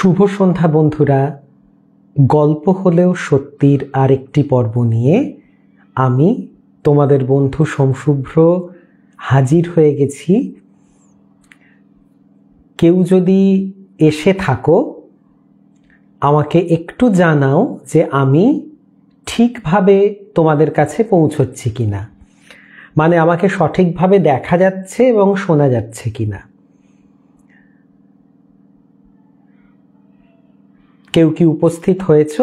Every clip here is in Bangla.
শুভ সন্ধ্যা, বন্ধুরা। গল্প হলেও সত্যির আরেকটি পর্ব নিয়ে আমি তোমাদের বন্ধু সমশুভ্র হাজির হয়ে গেছি। কেউ যদি এসে থাকো, আমাকে একটু জানাও যে আমি ঠিকভাবে তোমাদের কাছে পৌঁছচ্ছি কিনা। মানে আমাকে সঠিকভাবে দেখা যাচ্ছে এবং শোনা যাচ্ছে কিনা। কেউ কি উপস্থিত হয়েছ?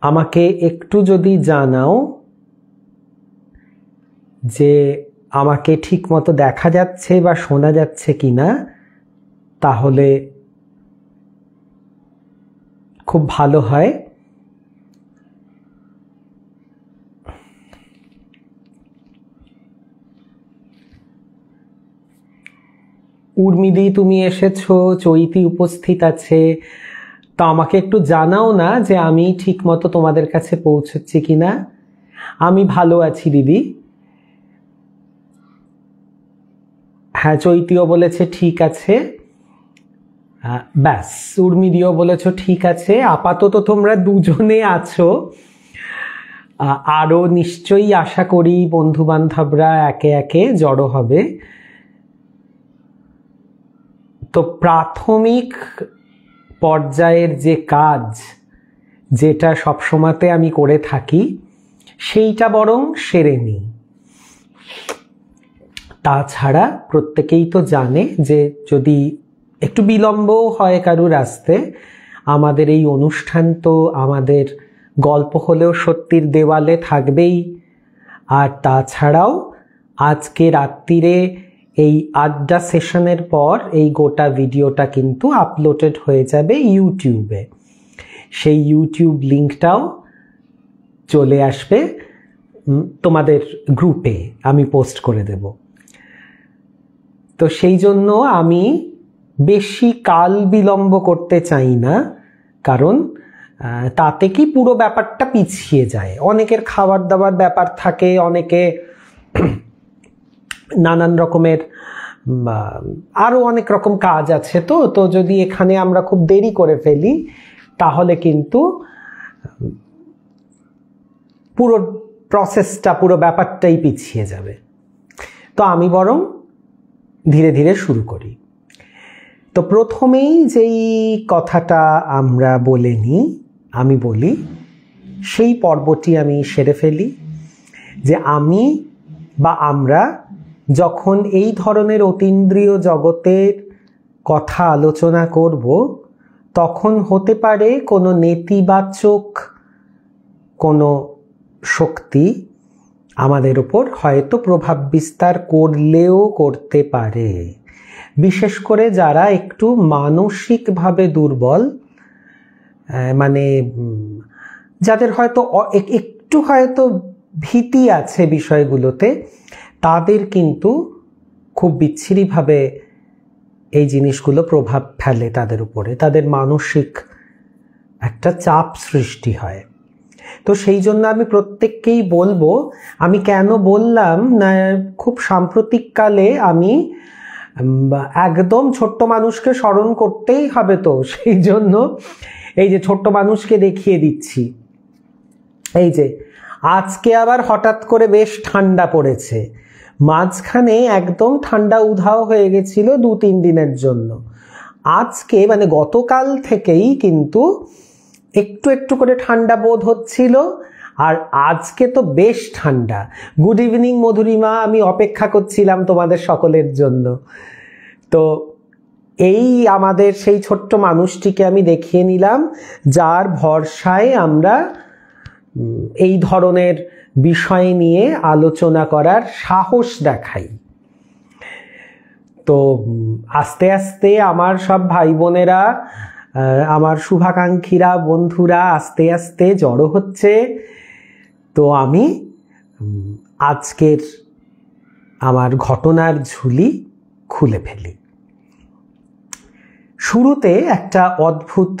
আমাকে একটু যদি জানাও যে আমাকে ঠিক মতো দেখা যাচ্ছে বা শোনা যাচ্ছে কিনা, তাহলে খুব ভালো হয়। উর্মিদি তুমি এসেছ, চৈতি উপস্থিত আছে। তো আমাকে একটু জানাও না যে আমি ঠিক মতো তোমাদের কাছে পৌঁছচ্ছি কিনা। আমি ভালো আছি, দিদি। হ্যাঁ চৈতিও বলেছে ঠিক আছে। ব্যাস উর্মিদিও বলেছ ঠিক আছে। আপাতত তোমরা দুজনে আছো। আরও নিশ্চয়ই আশা করি বন্ধু বান্ধবরা একে একে জড়ো হবে। তো প্রাথমিক পর্যায়ের যে কাজ যেটা সবসময়তে আমি করে থাকি, সেইটা বরং সেরে নিই। তাছাড়া প্রত্যেকেই তো জানে যে যদি একটু বিলম্বও হয় কারুর আসতে, আমাদের এই অনুষ্ঠান তো আমাদের গল্প হলেও সত্যির দেওয়ালে থাকবেই। আর তাছাড়াও আজকে রাত্রিরে এই আড্ডা সেশনের পর এই গোটা ভিডিওটা কিন্তু আপলোডেড হয়ে যাবে ইউটিউবে। সেই ইউটিউব লিঙ্কটাও চলে আসবে তোমাদের গ্রুপে আমি পোস্ট করে দেব। তো সেই জন্য আমি বেশি কাল বিলম্ব করতে চাই না, কারণ তাতে কি পুরো ব্যাপারটা পিছিয়ে যায়। অনেকের খাবার দাবার ব্যাপার থাকে, অনেকে নানান রকমের আরও অনেক রকম কাজ আছে তো তো যদি এখানে আমরা খুব দেরি করে ফেলি, তাহলে কিন্তু পুরো প্রসেসটা পুরো ব্যাপারটাই পিছিয়ে যাবে। তো আমি বরং ধীরে ধীরে শুরু করি। তো প্রথমেই যেই কথাটা আমরা বলে নিই, আমি বলি, সেই পর্বটি আমি সেরে ফেলি যে আমি বা আমরা যখন এই ধরনের অতীন্দ্রিয় জগতের কথা আলোচনা করব, তখন হতে পারে কোনো নেতিবাচক কোনো শক্তি আমাদের ওপর হয়তো প্রভাব বিস্তার করলেও করতে পারে। বিশেষ করে যারা একটু মানসিকভাবে দুর্বল মানে যাদের হয়তো একটু হয়তো ভীতি আছে বিষয়গুলোতে তাদের কিন্তু খুব বিচ্ছিরিভাবে এই জিনিসগুলো প্রভাব ফেলে তাদের উপরে। তাদের মানসিক একটা চাপ সৃষ্টি হয়। তো সেই জন্য আমি প্রত্যেককেই বলব, আমি কেন বললাম না, খুব সাম্প্রতিককালে আমি একদম ছোট্ট মানুষকে স্মরণ করতেই হবে তো, সেই জন্য এই যে ছোট্ট মানুষকে দেখিয়ে দিচ্ছি। এই যে, আজকে আবার হঠাৎ করে বেশ ঠান্ডা পড়েছে। মাঝখানে একদম ঠান্ডা উধাও হয়ে গেছিল দু তিন দিনের জন্য। আজকে মানে গতকাল থেকেই কিন্তু একটু একটু করে ঠান্ডা বোধ হচ্ছিল, আর আজকে তো বেশ ঠান্ডা। গুড ইভিনিং মধুরিমা, আমি অপেক্ষা করছিলাম তোমাদের সকলের জন্য। তো এই আমাদের সেই ছোট্ট মানুষটিকে আমি দেখিয়ে নিলাম, যার ভরসায় আমরা এই ধরনের বিষয় নিয়ে আলোচনা করার সাহস দেখাই। তো, আস্তে আস্তে আমার সব ভাই বোনেরা আমার শুভাকাঙ্ক্ষীরা, বন্ধুরা আস্তে আস্তে জড়ো হচ্ছে। তো আমি আজকের আমার ঘটনার ঝুলি খুলে ফেলি। শুরুতে একটা অদ্ভুত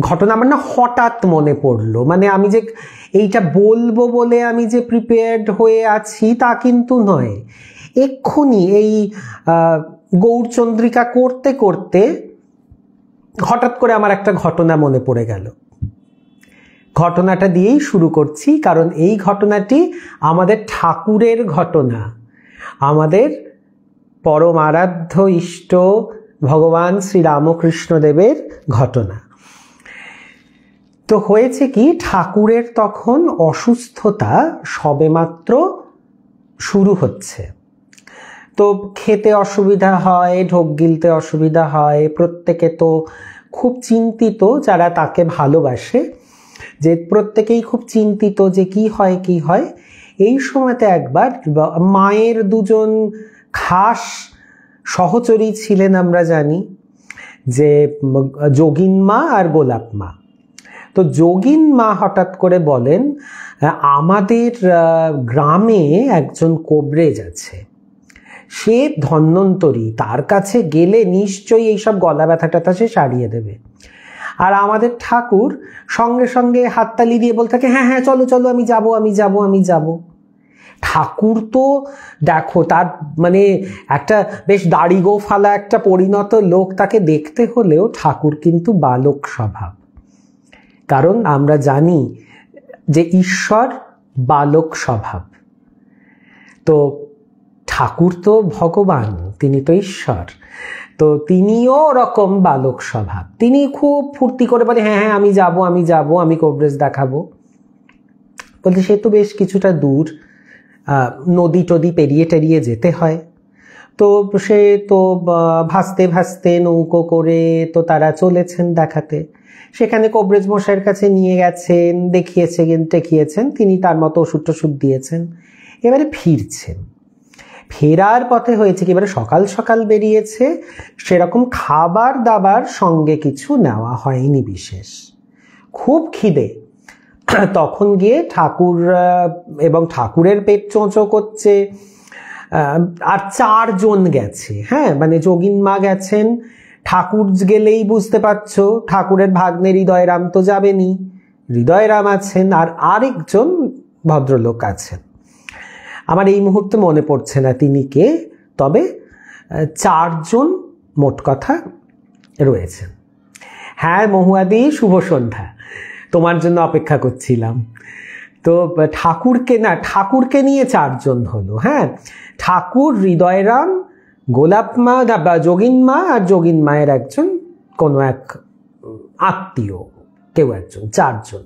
ঘটনা আমার না হঠাৎ মনে পড়ল। মানে আমি যে এইটা বলব বলে আমি যে প্রিপেয়ার্ড হয়ে আছি তা কিন্তু নয়। এক্ষুনি এই গৌরচন্দ্রিকা করতে করতে হঠাৎ করে আমার একটা ঘটনা মনে পড়ে গেল। ঘটনাটা দিয়েই শুরু করছি, কারণ এই ঘটনাটি আমাদের ঠাকুরের ঘটনা। আমাদের পরম আরাধ্য ইষ্ট ভগবান শ্রীরামকৃষ্ণদেবের ঘটনা। তো হয়েছে কি, ঠাকুরের তখন অসুস্থতা সবেমাত্র শুরু হচ্ছে। তো খেতে অসুবিধা হয়, ঢোক গিলতে অসুবিধা হয়, প্রত্যেকে তো খুব চিন্তিত যারা তাকে ভালোবাসে, যে প্রত্যেকেই খুব চিন্তিত যে কি হয় কি হয়। এই সময়তে একবার মায়ের দুজন খাস সহচরী ছিলেন আমরা জানি, যে যোগিন মা আর গোলাপ মা। তো যোগিন মা হঠাৎ করে বলেন, আমাদের গ্রামে একজন কোবরেজ আছে। সে ধন্যন্তরী তার কাছে গেলে নিশ্চয়ই এইসব গলা ব্যথা ট্যাথা সে সারিয়ে দেবে। আর আমাদের ঠাকুর সঙ্গে সঙ্গে হাততালি দিয়ে বলতে থাকে হ্যাঁ হ্যাঁ চলো চলো, আমি যাব আমি যাব আমি যাব। ঠাকুর তো দেখো, তার মানে একটা বেশ দাড়ি ফালা একটা পরিণত লোক, তাকে দেখতে হলেও ঠাকুর কিন্তু বালক স্বভাব। কারণ আমরা জানি যে ঈশ্বর বালক স্বভাব। তো ঠাকুর তো ভগবান, তিনি তো ঈশ্বর। তো তিনিও রকম বালক স্বভাব। তিনি খুব ফুর্তি করে বলে হ্যাঁ হ্যাঁ আমি যাব আমি যাব, আমি কবরেজ দেখাবো। বলতে সে তো বেশ কিছুটা দূর নদী টদি পেরিয়ে টেরিয়ে যেতে হয়। তো সে তো ভাসতে ভাসতে নৌকো করে তো তারা চলেছেন দেখাতে। সেখানে কবরেজ মশাইয়ের কাছে নিয়ে গেছেন, দেখিয়েছেন দেখিয়েছেন, তিনি তার মতো ওষুধ টষুধ দিয়েছেন। এবারে ফিরছেন। ফেরার পথে হয়েছে কি, এবারে সকাল সকাল বেরিয়েছে, সেরকম খাবার দাবার সঙ্গে কিছু নেওয়া হয়নি বিশেষ। খুব খিদে। তখন গিয়ে ঠাকুর এবং ঠাকুরের পেট চোঁচো করছে। আর চারজন গেছে হ্যাঁ? মানে যোগিন মা গেছেন, ঠাকুর গেলেই বুঝতে পারছ, ঠাকুরের ভাগ্নে হৃদয়রাম তো যাবেনি, হৃদয়রাম আছেন আর আরেকজন ভদ্রলোক আছেন। আমার এই মুহূর্তে মনে পড়ছে না তিনি কে, তবে চারজন মোট কথা রয়েছেন। হ্যাঁ মহুয়াদি শুভ সন্ধ্যা। তোমার জন্য অপেক্ষা করছিলাম। তো ঠাকুরকে না, ঠাকুরকে নিয়ে চারজন হলো হ্যাঁ? ঠাকুর, হৃদয়রাম, গোলাপ মা বা যোগিন মা আর যোগিন মায়ের একজন, কোনো এক আত্মীয়, কেউ একজন, চারজন।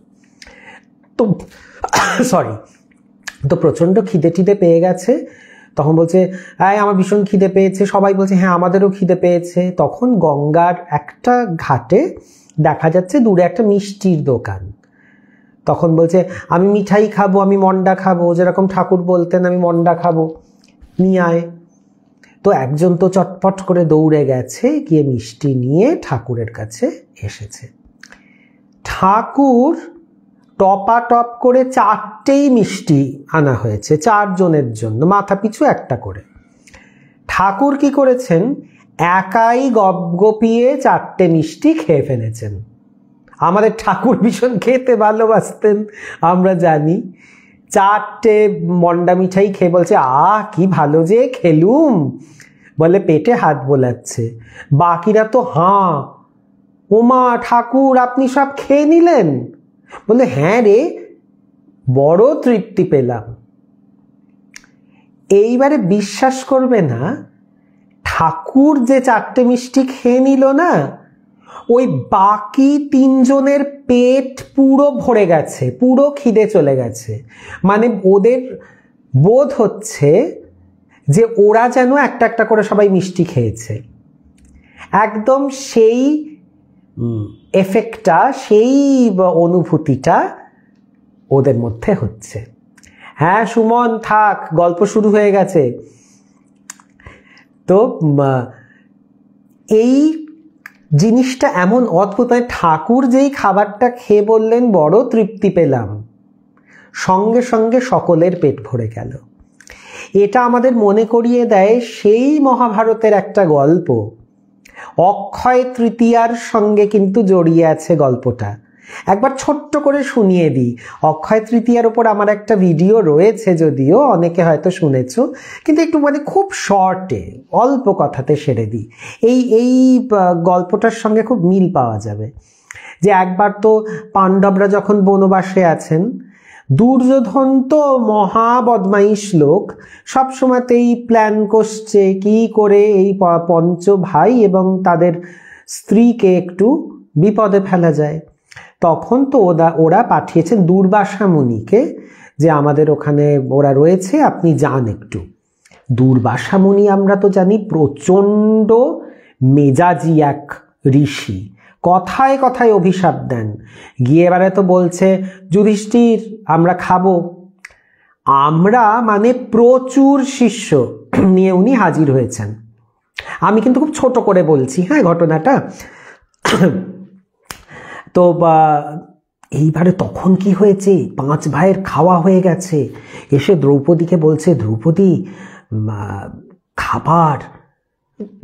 তো সরি তো প্রচণ্ড খিদে টিদে পেয়ে গেছে। তখন বলছে হ্যাঁ আমার ভীষণ খিদে পেয়েছে। সবাই বলছে হ্যাঁ আমাদেরও খিদে পেয়েছে। তখন গঙ্গার একটা ঘাটে দেখা যাচ্ছে, দূরে একটা মিষ্টির দোকান। তখন বলছে, আমি মিঠাই খাব, আমি মন্ডা খাব, যেরকম ঠাকুর বলতেন, আমি মন্ডা খাব। নিয়ে আয়। তো একজন তো চটপট করে দৌড়ে গেছে, গিয়ে মিষ্টি নিয়ে ঠাকুরের কাছে এসেছে। ঠাকুর টপা টপ করে চারটেই মিষ্টি আনা হয়েছে, চারজনের জন্য, মাথা পিছু একটা করে। ঠাকুর কি করেছেন? একাই গপ গপিয়ে চারটে মিষ্টি খেয়ে ফেলেছেন। আমাদের ঠাকুর ভীষণ খেতে ভালোবাসতেন, আমরা জানি। চারটে মন্ডা মিঠাই খেয়ে বলছে, আ, কি ভালো যে খেলুম। বলে পেটে হাত বোলাচ্ছে। বাকিরা তো, হাঁ। ওমা, ঠাকুর, আপনি সব খেয়ে নিলেন? বলে হ্যাঁ রে, বড় তৃপ্তি পেলাম। এইবারে বিশ্বাস করবে না, ঠাকুর যে চারটে মিষ্টি খেয়ে নিল না ওই বাকি তিনজনের পেট পুরো ভরে গেছে পুরো খিদে চলে গেছে। মানে ওদের বোধ হচ্ছে যে ওরা যেন একটা একটা করে সবাই মিষ্টি খেয়েছে। একদম সেই এফেক্টটা সেই অনুভূতিটা ওদের মধ্যে হচ্ছে। হ্যাঁ সুমন থাক গল্প শুরু হয়ে গেছে। তো এই জিনিসটা এমন অদ্ভুত মানে ঠাকুর যেই খাবারটা খেয়ে বললেন, বড় তৃপ্তি পেলাম। সঙ্গে সঙ্গে সকলের পেট ভরে গেল। এটা আমাদের মনে করিয়ে দেয় সেই মহাভারতের একটা গল্প। অক্ষয় তৃতীয়ার সঙ্গে কিন্তু জড়িয়ে আছে গল্পটা। একবার ছোট্ট করে শুনিয়ে দিই। অক্ষয় তৃতীয়ার ওপর আমার একটা ভিডিও রয়েছে যদিও, অনেকে হয়তো শুনেছ, কিন্তু একটু মানে খুব শর্টে, অল্প কথাতে সেরে দিই। এই এই গল্পটার সঙ্গে খুব মিল পাওয়া যাবে। যে একবার তো পাণ্ডবরা যখন বনবাসে আছেন, দুর্যোধন তো মহা বদমাইশ লোক, সবসময়তেই প্ল্যান করছে কি করে এই পঞ্চ ভাই এবং তাদের স্ত্রীকে একটু বিপদে ফেলা যায়। তখন তো ওরা ওরা পাঠিয়েছেন দুর্বাসা মুনিকে যে আমাদের ওখানে ওরা রয়েছে, আপনি যান একটু। দুর্বাসা মুনি আমরা তো জানি প্রচণ্ড মেজাজি এক ঋষি। কথায় কথায় অভিশাপ দেন। গিয়ে এবারে তো বলছে, যুধিষ্ঠির, আমরা খাব। আমরা মানে প্রচুর শিষ্য নিয়ে উনি হাজির হয়েছেন। আমি কিন্তু খুব ছোট করে বলছি হ্যাঁ ঘটনাটা। তো এইবারে তখন কি হয়েছে? পাঁচ ভাইয়ের খাওয়া হয়ে গেছে। এসে দ্রৌপদীকে বলছে, দ্রৌপদী খাবার,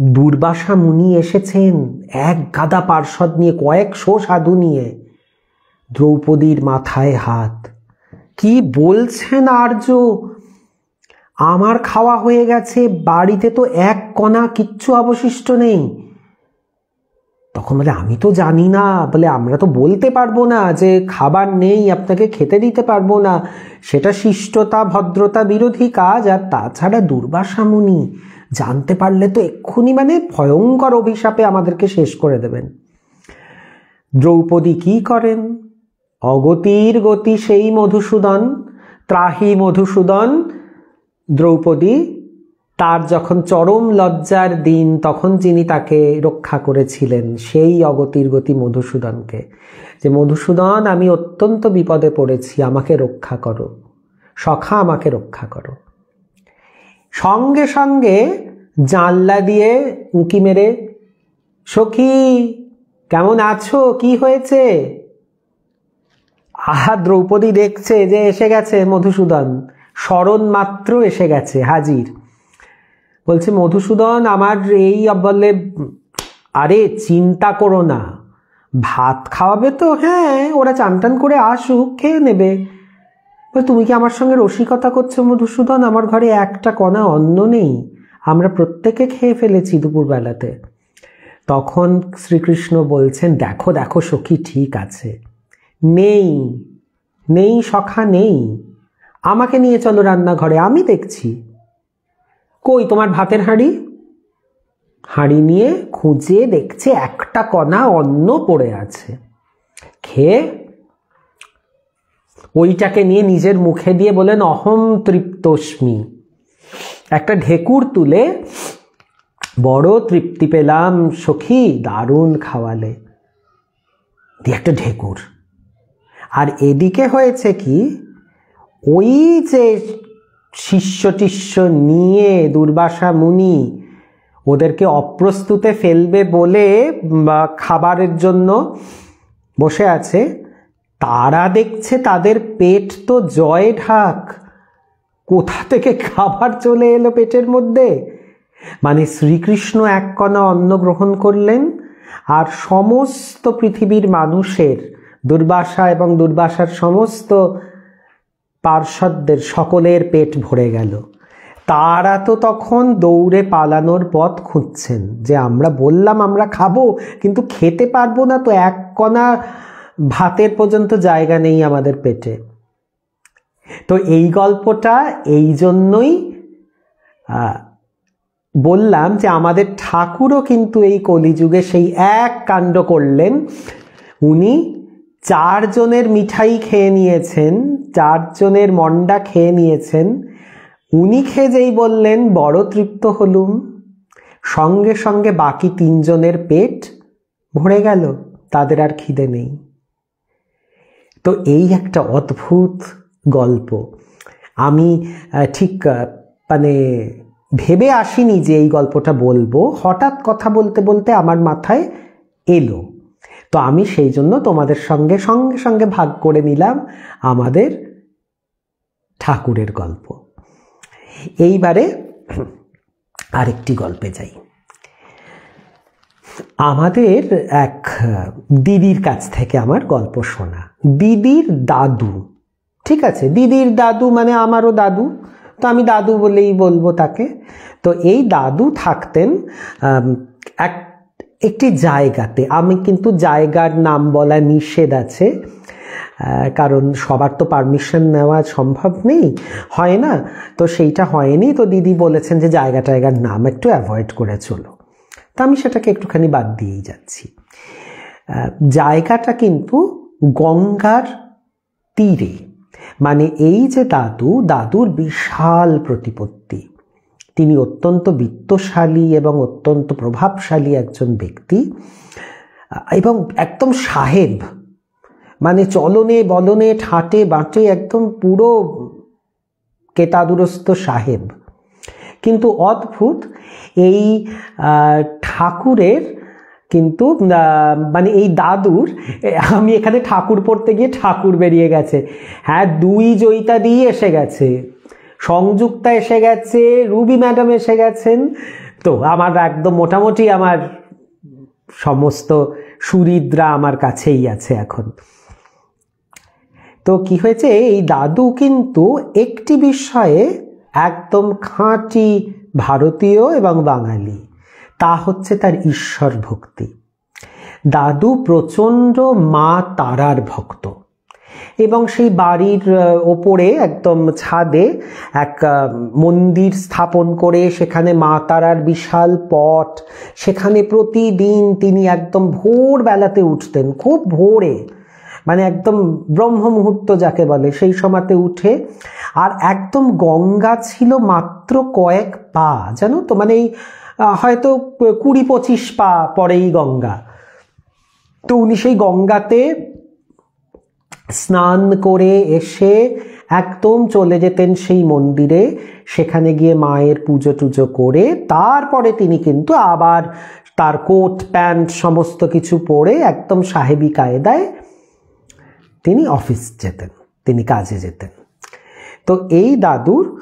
দুর্বাসা মুনি এসেছেন। এক গাদা পার্ষদ নিয়ে কয়েকশো সাধু নিয়ে। দ্রৌপদীর মাথায় হাত। কি বলছেন আর্য? আমার খাওয়া হয়ে গেছে। বাড়িতে তো এক কণা কিচ্ছু অবশিষ্ট নেই। তখন বলে, আমি তো জানি না। বলে, আমরা তো বলতে পারব না যে খাবার নেই, আপনাকে খেতে দিতে পারব না। সেটা শিষ্টতা, ভদ্রতা বিরোধী কাজ, আর তাছাড়া দুর্বাসামুনি। জানতে পারলে তো এক্ষুনি মানে ভয়ঙ্কর অভিশাপে আমাদেরকে শেষ করে দেবেন। দ্রৌপদী কি করেন? অগতির গতি সেই মধুসূদন, ত্রাহি মধুসূদন, দ্রৌপদী তার যখন চরম লজ্জার দিন, তখন যিনি তাকে রক্ষা করেছিলেন, সেই অগতির গতি মধুসূদনকে। যে মধুসূদন, আমি অত্যন্ত বিপদে পড়েছি, আমাকে রক্ষা করো। সখা, আমাকে রক্ষা করো। সঙ্গে সঙ্গে জানলা দিয়ে উঁকি মেরে, সখী, কেমন আছো? কি হয়েছে? আহা, দ্রৌপদী দেখছে যে এসে গেছে মধুসূদন। স্মরণ মাত্র এসে গেছে, হাজির। বলছে, মধুসূদন, আমার এই বললে আরে চিন্তা করো না। ভাত খাওয়াবে তো হ্যাঁ ওরা চান টান করে আসুক, খেয়ে নেবে। তুমি কি আমার সঙ্গে রসিকতা করছ, মধুসূদন? আমার ঘরে একটা কণা অন্ন নেই। আমরা প্রত্যেকে খেয়ে ফেলেছি দুপুরবেলাতে। তখন শ্রীকৃষ্ণ বলছেন, দেখো দেখো, সখী, ঠিক আছে। নেই নেই, সখা নেই। আমাকে নিয়ে চলো রান্নাঘরে, আমি দেখছি। কই তোমার ভাতের হাঁড়ি? হাঁড়ি নিয়ে খুঁজে দেখছে একটা কণা অন্ন পড়ে আছে। খেয়ে ওইটাকে নিয়ে নিজের মুখে দিয়ে বলেন, অহম তৃপ্তস্মি। একটা ঢেকুর তুলে বড় তৃপ্তি পেলাম সখী, দারুণ খাওয়ালে। দিয়ে একটা ঢেকুর। আর এদিকে হয়েছে কি, ওই যে শিষ্য টিষ্য নিয়ে দুর্বাসা মুনি ওদেরকে অপ্রস্তুতে ফেলবে বলে খাবারের জন্য বসে আছে, তারা দেখছে তাদের পেট তো জয় ঢাক। কোথা থেকে খাবার চলে এলো পেটের মধ্যে? মানে শ্রীকৃষ্ণ এক কণা অন্ন গ্রহণ করলেন, আর সমস্ত পৃথিবীর মানুষের দুর্বাসা এবং দুর্বাসার সমস্ত পার্শ্বদের সকলের পেট ভরে গেল। তারা তো তখন দৌড়ে পালানোর পথ খুঁজছেন যে আমরা বললাম আমরা খাব, কিন্তু খেতে পারব না তো এক কণা ভাতের পর্যন্ত জায়গা নেই আমাদের পেটে। তো এই গল্পটা এই জন্যই বললাম যে আমাদের ঠাকুরও কিন্তু এই কলিযুগে সেই এক কাণ্ড করলেন। উনি চারজনের মিঠাই খেয়ে নিয়েছেন, চারজনের মন্ডা খেয়ে নিয়েছেন। উনি খেয়ে যেই বললেন, বড় তৃপ্ত হলুম। সঙ্গে সঙ্গে বাকি তিনজনের পেট ভরে গেল, তাদের আর খিদে নেই। তো এই একটা অদ্ভুত গল্প। আমি ঠিক মানে ভেবে আসিনি যে এই গল্পটা বলব। হঠাৎ কথা বলতে বলতে আমার মাথায় এলো। তো আমি সেই জন্য তোমাদের সঙ্গে সঙ্গে সঙ্গে ভাগ করে নিলাম আমাদের ঠাকুরের গল্প। এইবারে আরেকটি গল্পে যাই। আমাদের এক দিদির কাছ থেকে আমার গল্প শোনা। দিদির দাদু, ঠিক আছে? দিদির দাদু মানে আমারও দাদু। তো আমি দাদু বলেই বলব তাকে। তো এই দাদু থাকতেন এক একটি জায়গাতে। আমি কিন্তু জায়গার নাম বলা নিষেধ আছে কারণ সবার তো পারমিশন নেওয়া সম্ভব নেই। হয় না? তো সেইটা হয়নি। তো দিদি বলেছেন যে জায়গা টায়গার নাম একটু অ্যাভয়েড করে চলো। তো আমি সেটাকে একটুখানি বাদ দিয়েই যাচ্ছি। জায়গাটা কিন্তু গঙ্গার তীরে। মানে এই যে দাদু, দাদুর বিশাল প্রতিপত্তি। তিনি অত্যন্ত বিত্তশালী এবং অত্যন্ত প্রভাবশালী একজন ব্যক্তি, এবং একদম সাহেব। মানে চলনে, বলনে, ঠাটে, বাঁটে, একদম পুরো কেতাদুরস্ত সাহেব। কিন্তু অদ্ভুত, এই ঠাকুরের কিন্তু মানে এই দাদুর আমি এখানে ঠাকুর পড়তে গিয়ে ঠাকুর বেরিয়ে গেছে। হ্যাঁ দুই জয়িতা দিয়ে এসে গেছে। সংযুক্তা এসে গেছে, রুবি ম্যাডাম এসে গেছেন। তো আমার একদম মোটামুটি আমার সমস্ত সুরিদ্রা আমার কাছেই আছে এখন। তো কি হয়েছে? এই দাদু কিন্তু একটি বিষয়ে একদম খাঁটি ভারতীয় এবং বাঙালি। তা হচ্ছে তার ঈশ্বর ভক্তি। দাদু প্রচণ্ড মা তারার ভক্ত। এবং সেই বাড়ির ওপরে একদম ছাদে এক মন্দির স্থাপন করে সেখানে মা তারার বিশাল পট। সেখানে প্রতিদিন তিনি একদম ভোরবেলাতে উঠতেন, খুব ভোরে। মানে একদম ব্রহ্ম মুহূর্ত যাকে বলে, সেই সময়তে উঠে। আর একদম গঙ্গা ছিল মাত্র কয়েক পা, জানো তো? মানে এই হয়তো কুড়ি পঁচিশ পা পরেই গঙ্গা। তো উনি সেই গঙ্গাতে স্নান করে এসে একদম চলে যেতেন সেই মন্দিরে। সেখানে গিয়ে মায়ের পুজো টুজো করে তারপরে তিনি কিন্তু আবার তার কোট, প্যান্ট সমস্ত কিছু পরে একদম সাহেবি কায়দায় তিনি অফিস যেতেন, তিনি কাজে যেতেন। তো এই দাদুর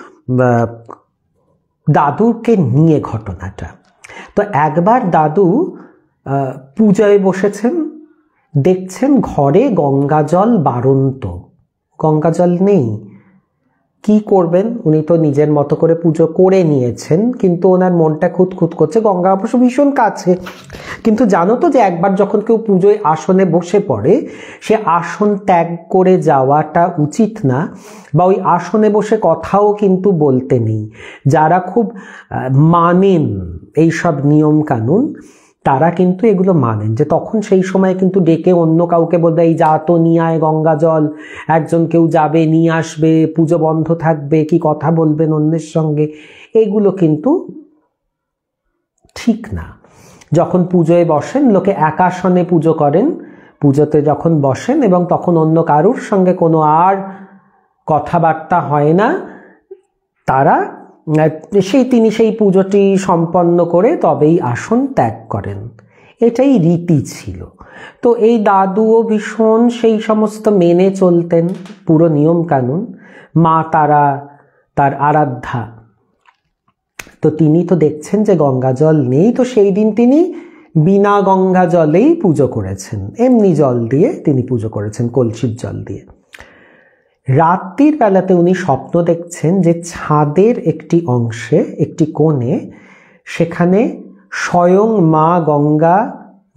দাদুকে নিয়ে ঘটনাটা। তো একবার দাদু পূজায় বসেছেন দেখছেন ঘরে গঙ্গা জল বারন্ত। গঙ্গা জল নেই। কি করবেন? উনি তো নিজের মতো করে পুজো করে নিয়েছেন, কিন্তু ওনার মনটা খুঁতখুত করছে। গঙ্গা অবশ্য ভীষণ কাছে। কিন্তু জানো তো যে একবার যখন কেউ পুজোয় আসনে বসে পড়ে, সে আসন ত্যাগ করে যাওয়াটা উচিত না, বা ওই আসনে বসে কথাও কিন্তু বলতে নেই। যারা খুব মানেন এইসব নিয়ম কানুন তারা কিন্তু এগুলো মানেন যে তখন সেই সময় কিন্তু ডেকে অন্য কাউকে বলবে, এই যা তো, নিয়ে আয় গঙ্গা জল। একজন কেউ যাবে, নিয়ে আসবে, পুজো বন্ধ থাকবে, কি কথা বলবেন অন্যের সঙ্গে? এগুলো কিন্তু ঠিক না। যখন পুজোয় বসেন, লোকে একাশনে পুজো করেন। পুজোতে যখন বসেন এবং তখন অন্য কারুর সঙ্গে কোনো আর কথাবার্তা হয় না, তারা সেই তিনি সেই পুজোটি সম্পন্ন করে তবেই আসন ত্যাগ করেন। এটাই রীতি ছিল। তো এই দাদুও ভীষণ সেই সমস্ত মেনে চলতেন, পুরো নিয়ম কানুন। মা তারা, তার আরাধ্যা। তো তিনি তো দেখছেন যে গঙ্গা জল নেই, তো সেই দিন তিনি বিনা গঙ্গা জলেই পুজো করেছেন। এমনি জল দিয়ে তিনি পুজো করেছেন, কলসির জল দিয়ে। রাত্রির বেলাতে উনি স্বপ্ন দেখছেন যে ছাদের একটি অংশে, একটি কোণে, সেখানে স্বয়ং মা গঙ্গা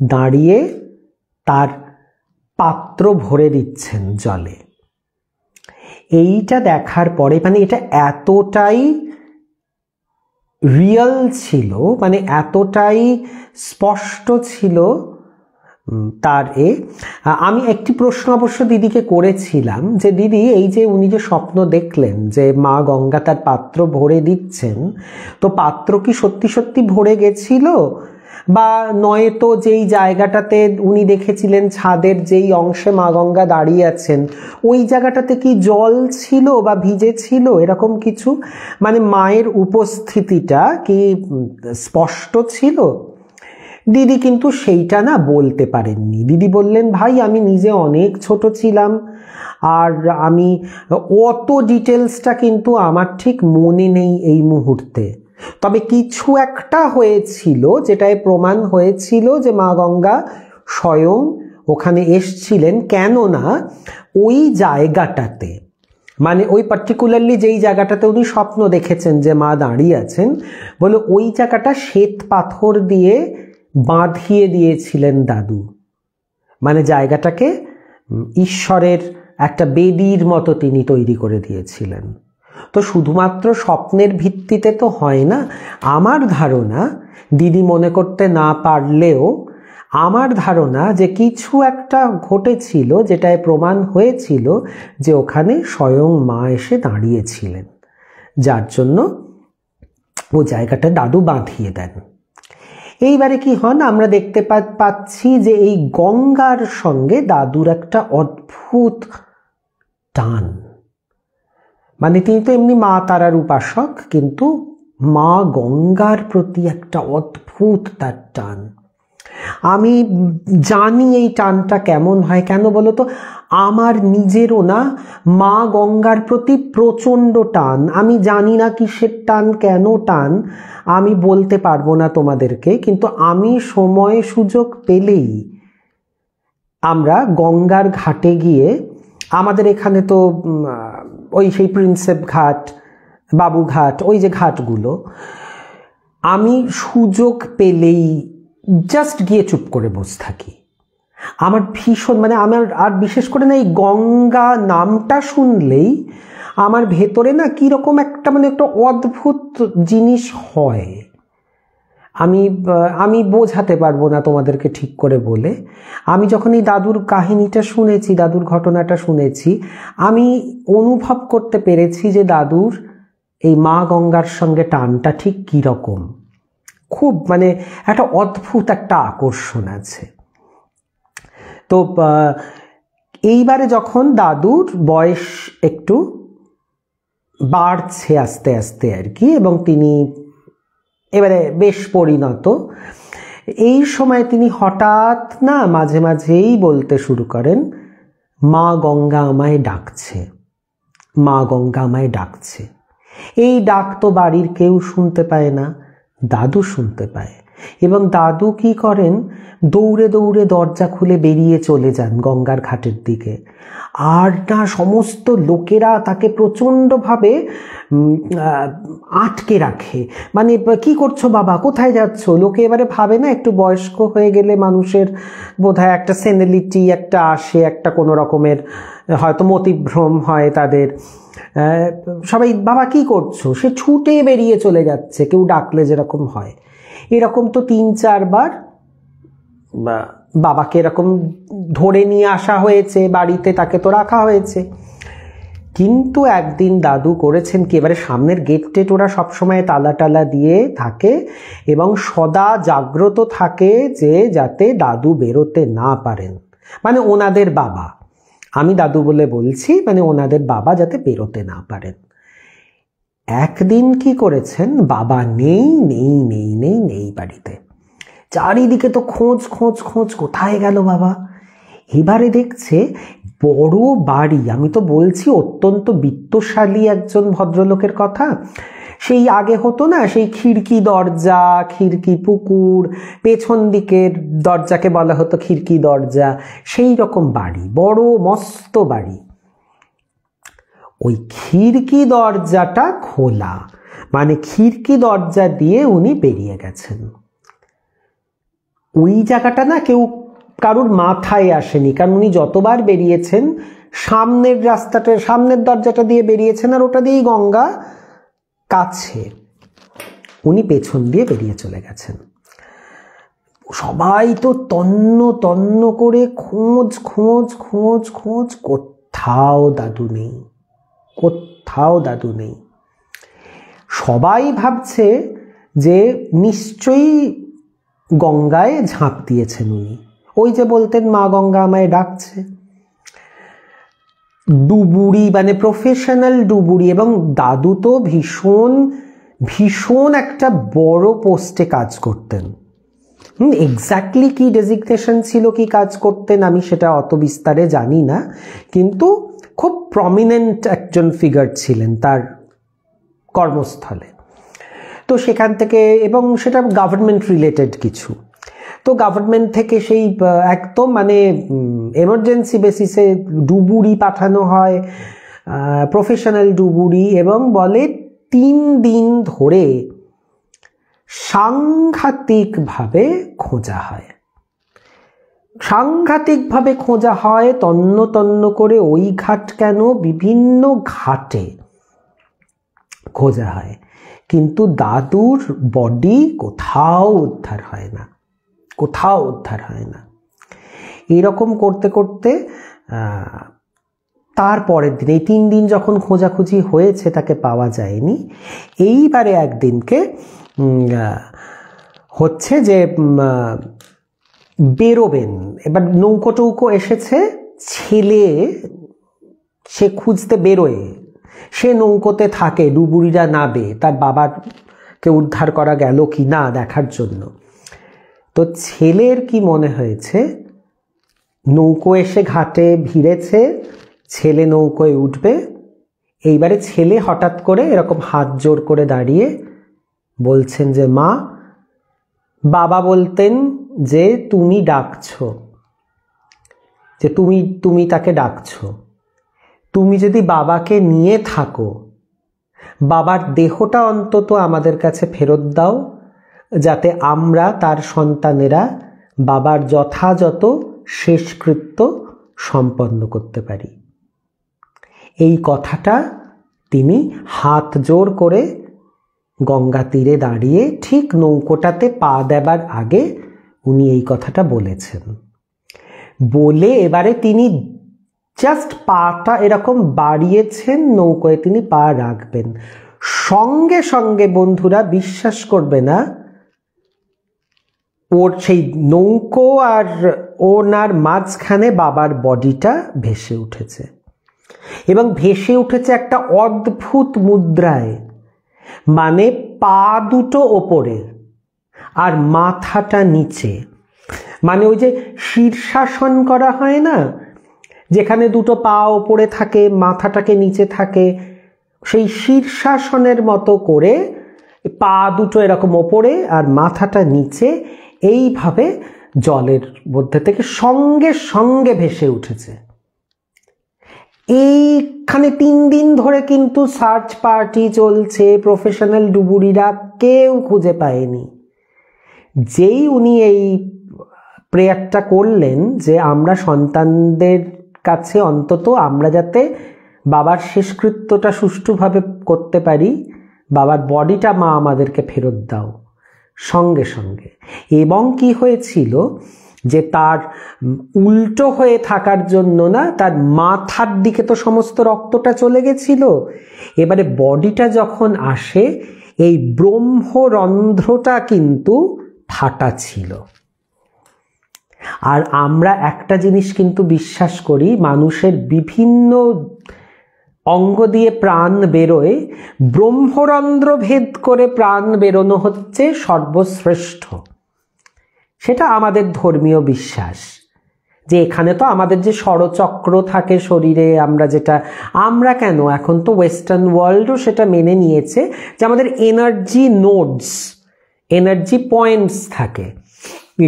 দাঁড়িয়ে তার পাত্র ভরে দিচ্ছেন জলে। এইটা দেখার পরে মানে এটা এতটাই রিয়েল ছিল মানে এতটাই স্পষ্ট ছিল তার এ। আমি একটি প্রশ্ন অবশ্য দিদিকে করেছিলাম যে, দিদি, এই যে উনি যে স্বপ্ন দেখলেন যে মা গঙ্গা তার পাত্র ভরে দিচ্ছেন, তো পাত্র কি সত্যি সত্যি ভরে গেছিল? বা নয়তো যেই জায়গাটাতে উনি দেখেছিলেন ছাদের যেই অংশে মা গঙ্গা দাঁড়িয়ে আছেন, ওই জায়গাটাতে কি জল ছিল বা ভিজে ছিল? এরকম কিছু? মানে মায়ের উপস্থিতিটা কি স্পষ্ট ছিল? দিদি কিন্তু সেইটা না বলতে পারেননি। দিদি বললেন, ভাই, আমি নিজে অনেক ছোট ছিলাম আর আমি অত ডিটেলসটা কিন্তু আমার ঠিক মনে নেই এই মুহূর্তে। তবে কিছু একটা হয়েছিল, যেটায় প্রমাণ হয়েছিল যে মা গঙ্গা স্বয়ং ওখানে এসছিলেন। কেননা ওই জায়গাটাতে মানে ওই পার্টিকুলারলি যেই জায়গাটাতে উনি স্বপ্ন দেখেছেন যে মা দাঁড়িয়ে আছেন, বলে ওই জায়গাটা শ্বেত পাথর দিয়ে বাঁধিয়ে দিয়েছিলেন দাদু। মানে জায়গাটাকে ঈশ্বরের একটা বেদির মতো তিনি তৈরি করে দিয়েছিলেন। তো শুধুমাত্র স্বপ্নের ভিত্তিতে তো হয় না, আমার ধারণা, দিদি মনে করতে না পারলেও আমার ধারণা যে কিছু একটা ঘটেছিল, যেটায় প্রমাণ হয়েছিল যে ওখানে স্বয়ং মা এসে দাঁড়িয়েছিলেন। যার জন্য ও জায়গাটা দাদু বাঁধিয়ে দেন। এইবারে কি হন? আমরা দেখতে পাচ্ছি যে এই গঙ্গার সঙ্গে দাদুর একটা অদ্ভুত টান। মানে তিনি তো এমনি মা তারার উপাসক, কিন্তু মা গঙ্গার প্রতি একটা অদ্ভুত তার টান। আমি জানি এই টানটা কেমন হয়। কেন বলো তো? আমার নিজেরও না, মা গঙ্গার প্রতি প্রচণ্ড টান। আমি জানি না কিসের টান, কেন টান, আমি বলতে পারব না তোমাদেরকে, কিন্তু আমি সময় সুযোগ পেলেই আমরা গঙ্গার ঘাটে গিয়ে, আমাদের এখানে তো ওই সেই প্রিন্সেপ ঘাট বাবুঘাট ওই যে ঘাটগুলো, আমি সুযোগ পেলেই জাস্ট গিয়ে চুপ করে বসে থাকি। আমার ভীষণ মানে আমার আর বিশেষ করে না এই গঙ্গা নামটা শুনলেই আমার ভেতরে না কীরকম একটা মানে একটা অদ্ভুত জিনিস হয়। আমি আমি বোঝাতে পারব না তোমাদেরকে ঠিক করে বলে। আমি যখন এই দাদুর কাহিনীটা শুনেছি, দাদুর ঘটনাটা শুনেছি, আমি অনুভব করতে পেরেছি যে দাদুর এই মা গঙ্গার সঙ্গে টানটা ঠিক কীরকম। খুব মানে একটা অদ্ভুত একটা আকর্ষণ আছে। তো এইবারে যখন দাদুর বয়স একটু বাড়ছে আস্তে আস্তে আর কি, এবং তিনি এবারে বেশ পরিণত, এই সময় তিনি হঠাৎ না মাঝে মাঝেই বলতে শুরু করেন, মা গঙ্গা আমায় ডাকছে, মা গঙ্গা আমায় ডাকছে। এই ডাক তো বাড়ির কেউ শুনতে পায় না। দাদু শুনতে পায় এবং দাদু কি করেন? দৌড়ে দৌড়ে দরজা খুলে বেরিয়ে চলে যান গঙ্গার ঘাটের দিকে। আর না, সমস্ত লোকেরা তাকে প্রচণ্ডভাবে আটকে রাখে। মানে কি করছ বাবা? কোথায় যাচ্ছ? লোকে এবারে ভাবে না, একটু বয়স্ক হয়ে গেলে মানুষের বোধহয় একটা সেনেলিটি একটা আসে, একটা কোনো রকমের হয়তো মতিভ্রম হয় তাদের। সবাই বাবা কি করছ? সে ছুটে বেরিয়ে চলে যাচ্ছে কেউ ডাকলে যেরকম হয়। এরকম তো তিন চারবার বাবাকে এরকম ধরে নিয়ে আসা হয়েছে বাড়িতে তাকে তো রাখা হয়েছে। কিন্তু একদিন দাদু করেছেন কি এবারে সামনের গেট টেট ওরা সবসময় তালা টালা দিয়ে থাকে এবং সদা জাগ্রত থাকে যে যাতে দাদু বেরোতে না পারেন। মানে ওনাদের বাবা। আমি দাদু বলে বলছি মানে ওনাদের বাবা যাতে বেরোতে না পারেন। একদিন কি করেছেন? বাবা নেই নেই নেই নেই নেই বাড়িতে। চারিদিকে তো খোঁজ খোঁজ খোঁজ, কোথায় গেল বাবা? এবারে দেখছে বড় বাড়ি। আমি তো বলছি, অত্যন্ত বিত্তশালী একজন ভদ্রলোকের কথা। সেই আগে হতো না, সেই খিড়কি দরজা, খিড়কি পুকুর, পেছন দিকের দরজাকে বলা হতো খিড়কি দরজা। সেই রকম বাড়ি, বড়, মস্ত বাড়ি। ওই খিড়কি দরজাটা খোলা মানে খিড়কি দরজা দিয়ে উনি বেরিয়ে গেছেন। ওই জায়গাটা না কেউ কারুর মাথায় আসেনি। কারণ উনি যতবার বেরিয়েছেন, সামনের রাস্তাটা, সামনের দরজাটা দিয়ে বেরিয়েছেন আর ওটা দিয়েই গঙ্গা কাছে। উনি পেছন দিয়ে বেরিয়ে চলে গেছেন। সবাই তো তন্ন তন্ন করে খোঁজ খোঁজ খোঁজ খোঁজ, কোথাও দাদু নেই, কোথাও দাদু নেই। সবাই ভাবছে যে নিশ্চয়ই গঙ্গায় ঝাঁপ দিয়েছেন উনি। ওই যে বলতেন মা গঙ্গা আমায় ডাকছে। ডুবুরি মানে প্রফেশনাল ডুবুরি এবং দাদু তো ভীষণ ভীষণ একটা বড় পোস্টে কাজ করতেন। হুম এক্স্যাক্টলি কি ডেজিগনেশন ছিল, কি কাজ করতেন, আমি সেটা অত বিস্তারে জানি না, কিন্তু খুব প্রমিনেন্ট একজন ফিগার ছিলেন তার কর্মস্থলে। তো সেখান থেকে, এবং সেটা গভর্নমেন্ট রিলেটেড কিছু। তো গভর্নমেন্ট থেকে সেই একদম মানে এমার্জেন্সি বেসিসে ডুবুরি পাঠানো হয় প্রফেশনাল ডুবুরি এবং বলে তিন দিন ধরে সাংঘাতিকভাবে খোঁজা হয়। সাংঘাতিকভাবে খোঁজা হয়, তন্ন তন্ন করে ওই ঘাট কেন? বিভিন্ন ঘাটে খোঁজা হয়। কিন্তু দাদুর বডি কোথাও উদ্ধার হয় না। কোথাও উদ্ধার হয় না। এরকম করতে করতে তারপরের দিন, এই তিন দিন যখন খোঁজাখুঁজি হয়েছে, তাকে পাওয়া যায়নি। এইবারে একদিনকে হচ্ছে যে বেরোবেন। এবার নৌকো টৌকো এসেছে, ছেলে, সে খুঁজতে বেরোয়। সে নৌকোতে থাকে, ডুবুরিরা নাবে, তার বাবারকে উদ্ধার করা গেল কি না দেখার জন্য। তো ছেলের কি মনে হয়েছে? নৌকো এসে ঘাটে ভিড়েছে, ছেলে নৌকোয় উঠবে। এইবারে ছেলে হঠাৎ করে এরকম হাত জোর করে দাঁড়িয়ে বলছেন যে, মা, বাবা বলতেন যে তুমি ডাকছ, যে তুমি তুমি তাকে ডাকছ। তুমি যদি বাবাকে নিয়ে থাকো, বাবার দেহটা অন্তত আমাদের কাছে ফেরত দাও যাতে আমরা তার সন্তানেরা বাবার যথাযথ শেষকৃত্য সম্পন্ন করতে পারি। এই কথাটা তিনি হাত জোর করে গঙ্গা তীরে দাঁড়িয়ে ঠিক নৌকোটাতে পা দেবার আগে উনি এই কথাটা বলেছেন। বলে এবারে তিনি জাস্ট পাটা এরকম বাড়িয়েছেন, নৌকোয় তিনি পা রাখবেন। সঙ্গে সঙ্গে বন্ধুরা বিশ্বাস করবে না ওর সেই নৌকো আর ওনার মাঝখানে বাবার বডিটা ভেসে উঠেছে। এবং ভেসে উঠেছে একটা অদ্ভুত মুদ্রায়। মানে পা দুটো ওপরে আর মাথাটা নিচে। মানে ওই যে শীর্ষাসন করা হয় না? যেখানে দুটো পা ওপরে থাকে, মাথাটাকে নিচে থাকে। সেই শীর্ষাসনের মতো করে পা দুটো এরকম ওপরে আর মাথাটা নিচে এইভাবে জলের মধ্যে থেকে সঙ্গে সঙ্গে ভেসে উঠেছে। এইখানে তিন দিন ধরে কিন্তু সার্চ পার্টি চলছে, প্রফেশনাল ডুবুরিরা কেউ খুঁজে পায়নি। যেই উনি এই প্রেয়ারটা করলেন যে আমরা সন্তানদের কাছে অন্তত আমরা যাতে বাবার শেষকৃত্যটা সুষ্ঠুভাবে করতে পারি, বাবার বডিটা মা আমাদেরকে ফেরত দাও। সঙ্গে সঙ্গে। এবং কি হয়েছিল? যে তার উল্টো হয়ে থাকার জন্য না, তার মাথার দিকে তো সমস্ত রক্তটা চলে গেছিল। এবারে বডিটা যখন আসে, এই ব্রহ্মরন্ধ্রটা কিন্তু ফাটা ছিল। আর আমরা একটা জিনিস কিন্তু বিশ্বাস করি, মানুষের বিভিন্ন অঙ্গ দিয়ে প্রাণ বেরোয়, ব্রহ্মরন্ধ্র ভেদ করে প্রাণ বেরোনো হচ্ছে সর্বশ্রেষ্ঠ। সেটা আমাদের ধর্মীয় বিশ্বাস। যে এখানে তো আমাদের যে ষড়চক্র থাকে শরীরে, আমরা যেটা, আমরা কেন? এখন তো ওয়েস্টার্ন ওয়ার্ল্ডও সেটা মেনে নিয়েছে যে আমাদের এনার্জি নোডস এনার্জি পয়েন্টস থাকে।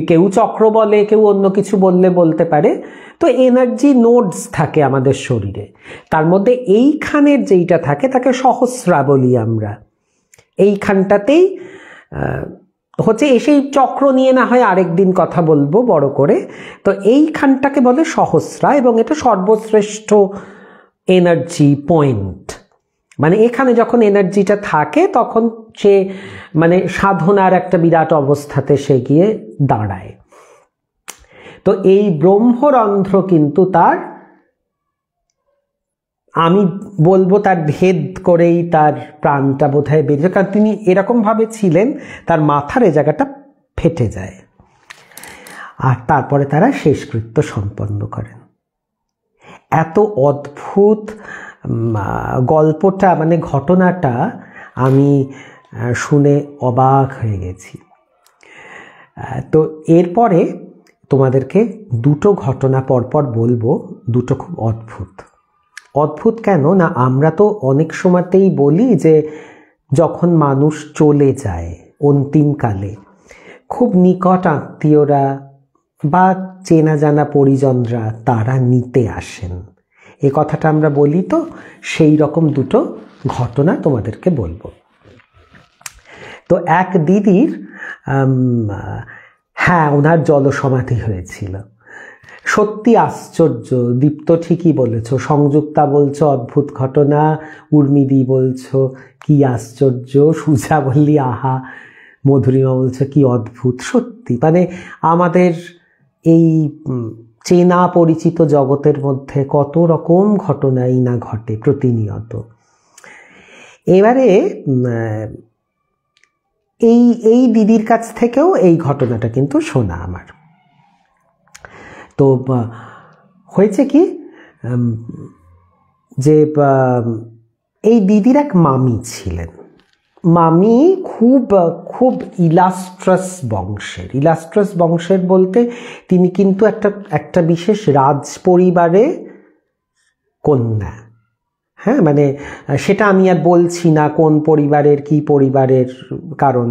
কেউ চক্র বলে, কেউ অন্য কিছু বললে বলতে পারে। তো এনার্জি নোডস থাকে আমাদের শরীরে। তার মধ্যে এইখানের যেইটা থাকে, তাকে সহস্রা বলি আমরা। এইখানটাতেই হচ্ছে এসেই চক্র নিয়ে না হয় আরেকদিন কথা বলব বড় করে। তো এইখানটাকে বলে সহস্রা এবং এটা সর্বশ্রেষ্ঠ এনার্জি পয়েন্ট মানে এখানে যখন এনার্জিটা থাকে, তখন সে মানে সাধনার একটা বিরাট অবস্থাতে সে গিয়ে দাঁড়ায়। তো এই ব্রহ্মরন্ধ্র কিন্তু তার, আমি বলব তার ভেদ করেই তার প্রাণটা বোধ হয় বেরিয়ে কারণ তিনি এরকমভাবে ছিলেন, তার মাথার এ জায়গাটা ফেটে যায়। আর তারপরে তারা শেষকৃত্য সম্পন্ন করেন। এত অদ্ভুত গল্পটা মানে ঘটনাটা আমি শুনে অবাক হয়ে গেছি। তো এরপরে তোমাদেরকে দুটো ঘটনা পরপর বলব, দুটো খুব অদ্ভুত। অদ্ভুত কেন? না, আমরা তো অনেক সময়তেই বলি যে যখন মানুষ চলে যায় অন্তিমকালে, খুব নিকট আত্মীয়রা বা চেনা জানা পরিজনরা তারা নিতে আসেন। এ কথাটা আমরা বলি তো, সেই রকম দুটো ঘটনা তোমাদেরকে বলব। তো এক দিদির হ্যাঁ ওনার জলসমাধি হয়েছিল। সত্যি আশ্চর্য, দীপ্ত ঠিকই বলেছ। সংযুক্তা বলছো, অদ্ভুত ঘটনা, উর্মিদি বলছো, কি আশ্চর্য, সুজা বললি, আহা, মধুরিমা বলছে, কি অদ্ভুত, সত্যি। মানে আমাদের এই চেনা পরিচিত জগতের মধ্যে কত রকম ঘটনাই না ঘটে প্রতিনিয়ত। এবারে এই এই দিদির কাছ থেকেও এই ঘটনাটা কিন্তু শোনা আমার। তো হয়েছে কি যে এই দিদির এক মামি ছিলেন। মামি খুব খুব ইলাস্ট্রাস বংশের। ইলাস্ট্রাস বংশের বলতে তিনি কিন্তু একটা একটা বিশেষ রাজ পরিবারে কন্যা। হ্যাঁ মানে সেটা আমি আর বলছি না কোন পরিবারের, কি পরিবারের কারণ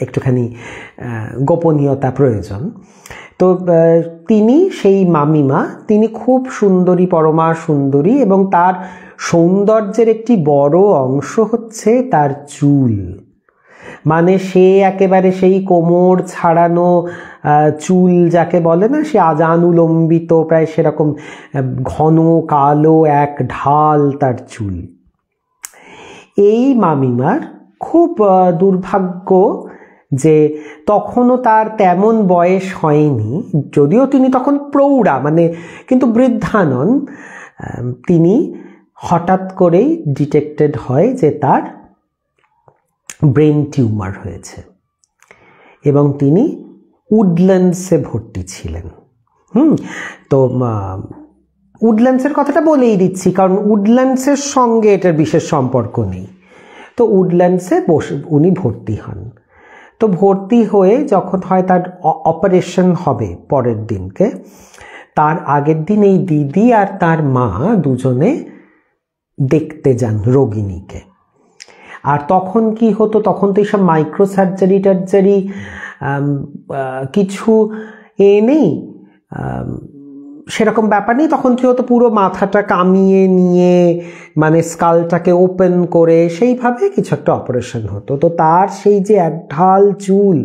একটুখানি গোপনীয়তা প্রয়োজন। তো তিনি সেই মামিমা, তিনি খুব সুন্দরী, পরমা সুন্দরী এবং তার সৌন্দর্যের একটি বড় অংশ হচ্ছে তার চুল। মানে সে একেবারে সেই কোমর ছাড়ানো চুল যাকে বলে না, সে আজানুলম্বিত, প্রায় সেরকম ঘন, কালো এক ঢাল তার চুল। এই মামিমার খুব দুর্ভাগ্য যে তখনও তার তেমন বয়স হয়নি, যদিও তিনি তখন প্রৌঢ়া মানে কিন্তু বৃদ্ধা নন তিনি হঠাৎ করেই ডিটেক্টেড হয় যে তার ব্রেন টিউমার হয়েছে। এবং তিনি উডল্যান্ডসে ভর্তি ছিলেন। হুম? তো উডল্যান্ডসের কথাটা বলেই দিচ্ছি, কারণ উডল্যান্ডসের সঙ্গে এটার বিশেষ সম্পর্ক নেই। তো উডল্যান্ডসে বসে, উনি ভর্তি হন। তো ভর্তি হয়ে যখন হয় তার অপারেশন হবে পরের দিনকে, তার আগের দিন এই দিদি আর তার মা দুজনে দেখতে যান রোগিণীকে। আর তখন কি হতো? তখন তো এইসব মাইক্রো সার্জারি টার্জারি কিছু এ নেই। সেরকম ব্যাপার নেই। তখন কি হতো? পুরো মাথাটা কামিয়ে নিয়ে মানে স্কালটাকে ওপেন করে সেইভাবে কিছু একটা অপারেশন হতো। তো তার সেই যে এক ঢাল চুল,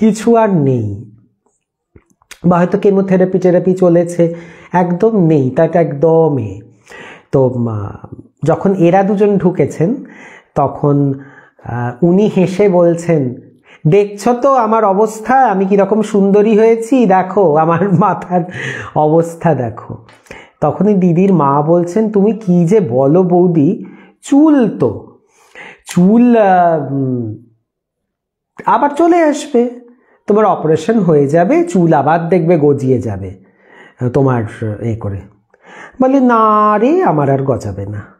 কিছু আর নেই। বা হয়তো কেমোথেরাপি টেরাপি চলেছে, একদম নেই। তাটা একদমই। তো যখন এরা দুজন ঢুকেছেন, তখন উনি হেসে বলছেন, দেখছ তো আমার অবস্থা, আমি কীরকম সুন্দরী হয়েছি? দেখো, আমার মাথার অবস্থা দেখো। তখনই দিদির মা বলছেন, তুমি কি যে বলো বৌদি, চুল তো। চুল আবার চলে আসবে। তোমার অপারেশন হয়ে যাবে, চুল আবার দেখবে, গজিয়ে যাবে তোমার এ করে। বলে, না রে, আমার আর গজাবে না।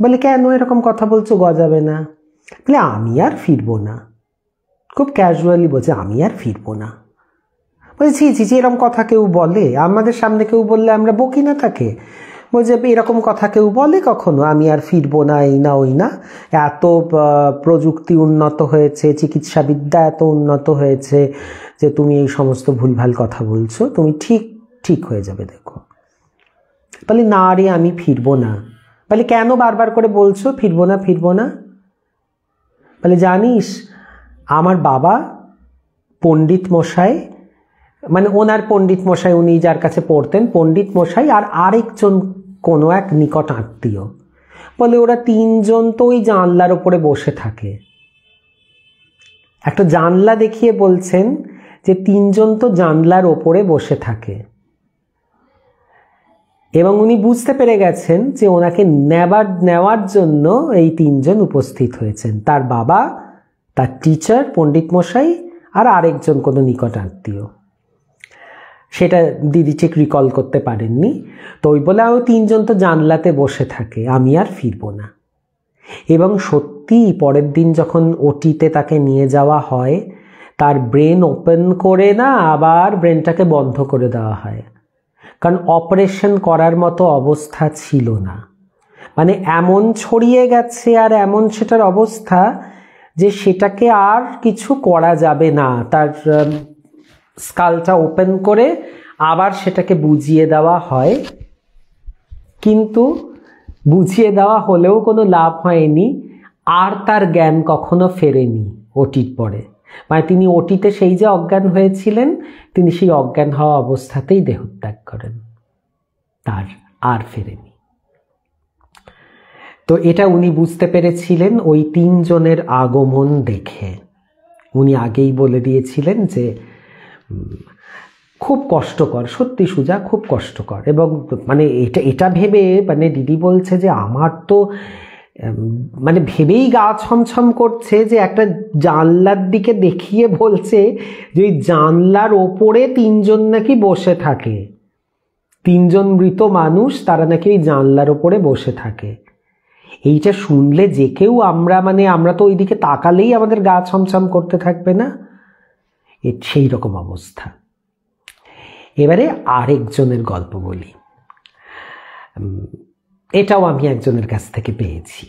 বলে, কেন এরকম কথা বলছো? গজাবে না। বলে, আমি আর ফিরবো না। খুব ক্যাজুয়ালি বলছে, আমি আর ফিরবো না। বলছি ছি ছি এরকম কথা কেউ বলে? আমাদের সামনে কেউ বললে আমরা বকি না তাকে? বলছে, এরকম কথা কেউ বলে কখনো? আমি আর ফিরবো না, এই না, ওই না? এত প্রযুক্তি উন্নত হয়েছে চিকিৎসাবিদ্যা এত উন্নত হয়েছে যে তুমি এই সমস্ত ভুলভাল কথা বলছো, তুমি ঠিক ঠিক হয়ে যাবে, দেখো। বলে, না রে, আমি ফিরবো না। বলে, কেন বারবার করে বলছো? ফিরবো না ফিরবো না। বলে, জানিস, আমার বাবা পণ্ডিত মশাই মানে ওনার পণ্ডিত মশাই উনি যার কাছে পড়তেন, পণ্ডিত মশাই আর আরেকজন কোনো এক নিকট আত্মীয়। বলে, ওরা তিনজন তো ওই জানলার ওপরে বসে থাকে। একটা জানলা দেখিয়ে বলছেন যে, তিনজন তো জানলার ওপরে বসে থাকে। এবং উনি বুঝতে পেরে গেছেন যে ওনাকে নেবার, নেওয়ার জন্য এই তিনজন উপস্থিত হয়েছেন। তার বাবা, তার টিচার পণ্ডিত মশাই আর আরেকজন কোনো নিকট আত্মীয়। সেটা দিদি ঠিক রিকল করতে পারেননি। তো ওই বলে ওই তিনজন তো জানলাতে বসে থাকে, আমি আর ফিরব না। এবং সত্যি পরের দিন যখন ওটিতে তাকে নিয়ে যাওয়া হয়, তার ব্রেন ওপেন করে না আবার ব্রেনটাকে বন্ধ করে দেওয়া হয়। কারণ অপারেশন করার মতো অবস্থা ছিল না। মানে এমন ছড়িয়ে গেছে আর এমন সেটার অবস্থা যে সেটাকে আর কিছু করা যাবে না। তার স্কালটা ওপেন করে আবার সেটাকে বুঝিয়ে দেওয়া হয়। কিন্তু বুঝিয়ে দেওয়া হলেও কোনো লাভ হয়নি। আর তার জ্ঞান কখনো ফেরেনি ওটির পরে। মানে তিনি ওটিতে সেই যে অজ্ঞান হয়েছিলেন, তিনি সেই অজ্ঞান হওয়া অবস্থাতেই দেহত্যাগ করেন। তার আর ফেরেনি। তো এটা উনি বুঝতে পেরেছিলেন, ওই তিনজনের আগমন দেখে। উনি আগেই বলে দিয়েছিলেন যে, খুব কষ্টকর, সত্যি সুজা, খুব কষ্টকর। এবং মানে এটা এটা ভেবে মানে দিদি বলছে যে, আমার তো মানে ভেবেই গা ছমছম করছে যে একটা জানলার দিকে দেখিয়ে বলছে যে ওই জানলার ওপরে তিনজন নাকি বসে থাকে। তিনজন মৃত মানুষ, তারা নাকি ওই জানলার ওপরে বসে থাকে। এইটা শুনলে যে কেউ আমরা মানে আমরা তো ওইদিকে তাকালেই আমাদের গা ছমছম করতে থাকবে না? এ সেই রকম অবস্থা। এবারে আরেকজনের গল্প বলি। এটাও আমি একজনের কাছ থেকে পেয়েছি।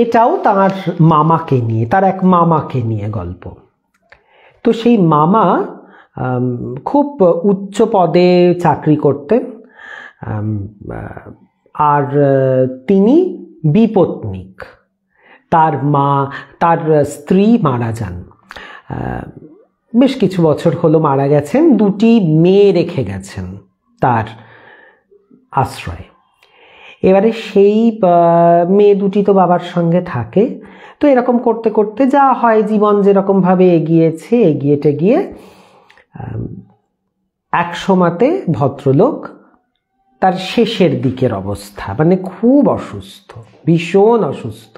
এটাও তার মামাকে নিয়ে, তার এক মামাকে নিয়ে গল্প। তো সেই মামা খুব উচ্চ পদে চাকরি করতেন আর তিনি বিপত্নিক। তার মা, তার স্ত্রী মারা যান। বেশ কিছু বছর হলো মারা গেছেন, দুটি মেয়ে রেখে গেছেন তার আশ্রয়ে। এবারে সেই মেয়ে দুটি তো বাবার সঙ্গে থাকে। তো এরকম করতে করতে যা হয়, জীবন যেরকমভাবে এগিয়েছে এগিয়েটে গিয়ে এক সময়তে ভদ্রলোক তার শেষের দিকের অবস্থা মানে খুব অসুস্থ, ভীষণ অসুস্থ।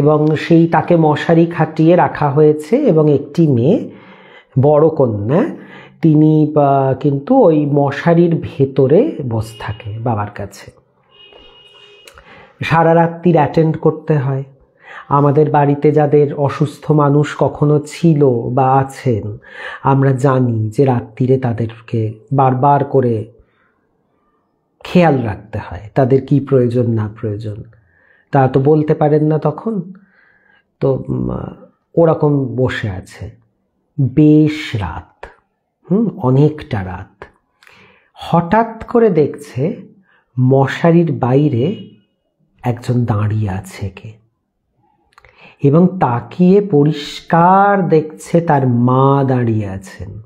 এবং সেই তাকে মশারি খাটিয়ে রাখা হয়েছে এবং একটি মেয়ে, বড় কন্যা, তিনি কিন্তু ওই মশারির ভেতরে বস থাকে বাবার কাছে। সারা রাত্রির অ্যাটেন্ড করতে হয়। আমাদের বাড়িতে যাদের অসুস্থ মানুষ কখনো ছিল বা আছেন, আমরা জানি যে রাত্রিরে তাদেরকে বারবার করে খেয়াল রাখতে হয়, তাদের কি প্রয়োজন, না প্রয়োজন। তা তো বলতে পারেন না তখন। তো ওরকম বসে আছে। বেশ রাত, হুম, অনেকটা রাত। হঠাৎ করে দেখছে মশারির বাইরে একজন দাঁড়িয়ে আছে কে এবং তাকিয়ে পরিষ্কার দেখছে তার মা দাঁড়িয়ে আছেন।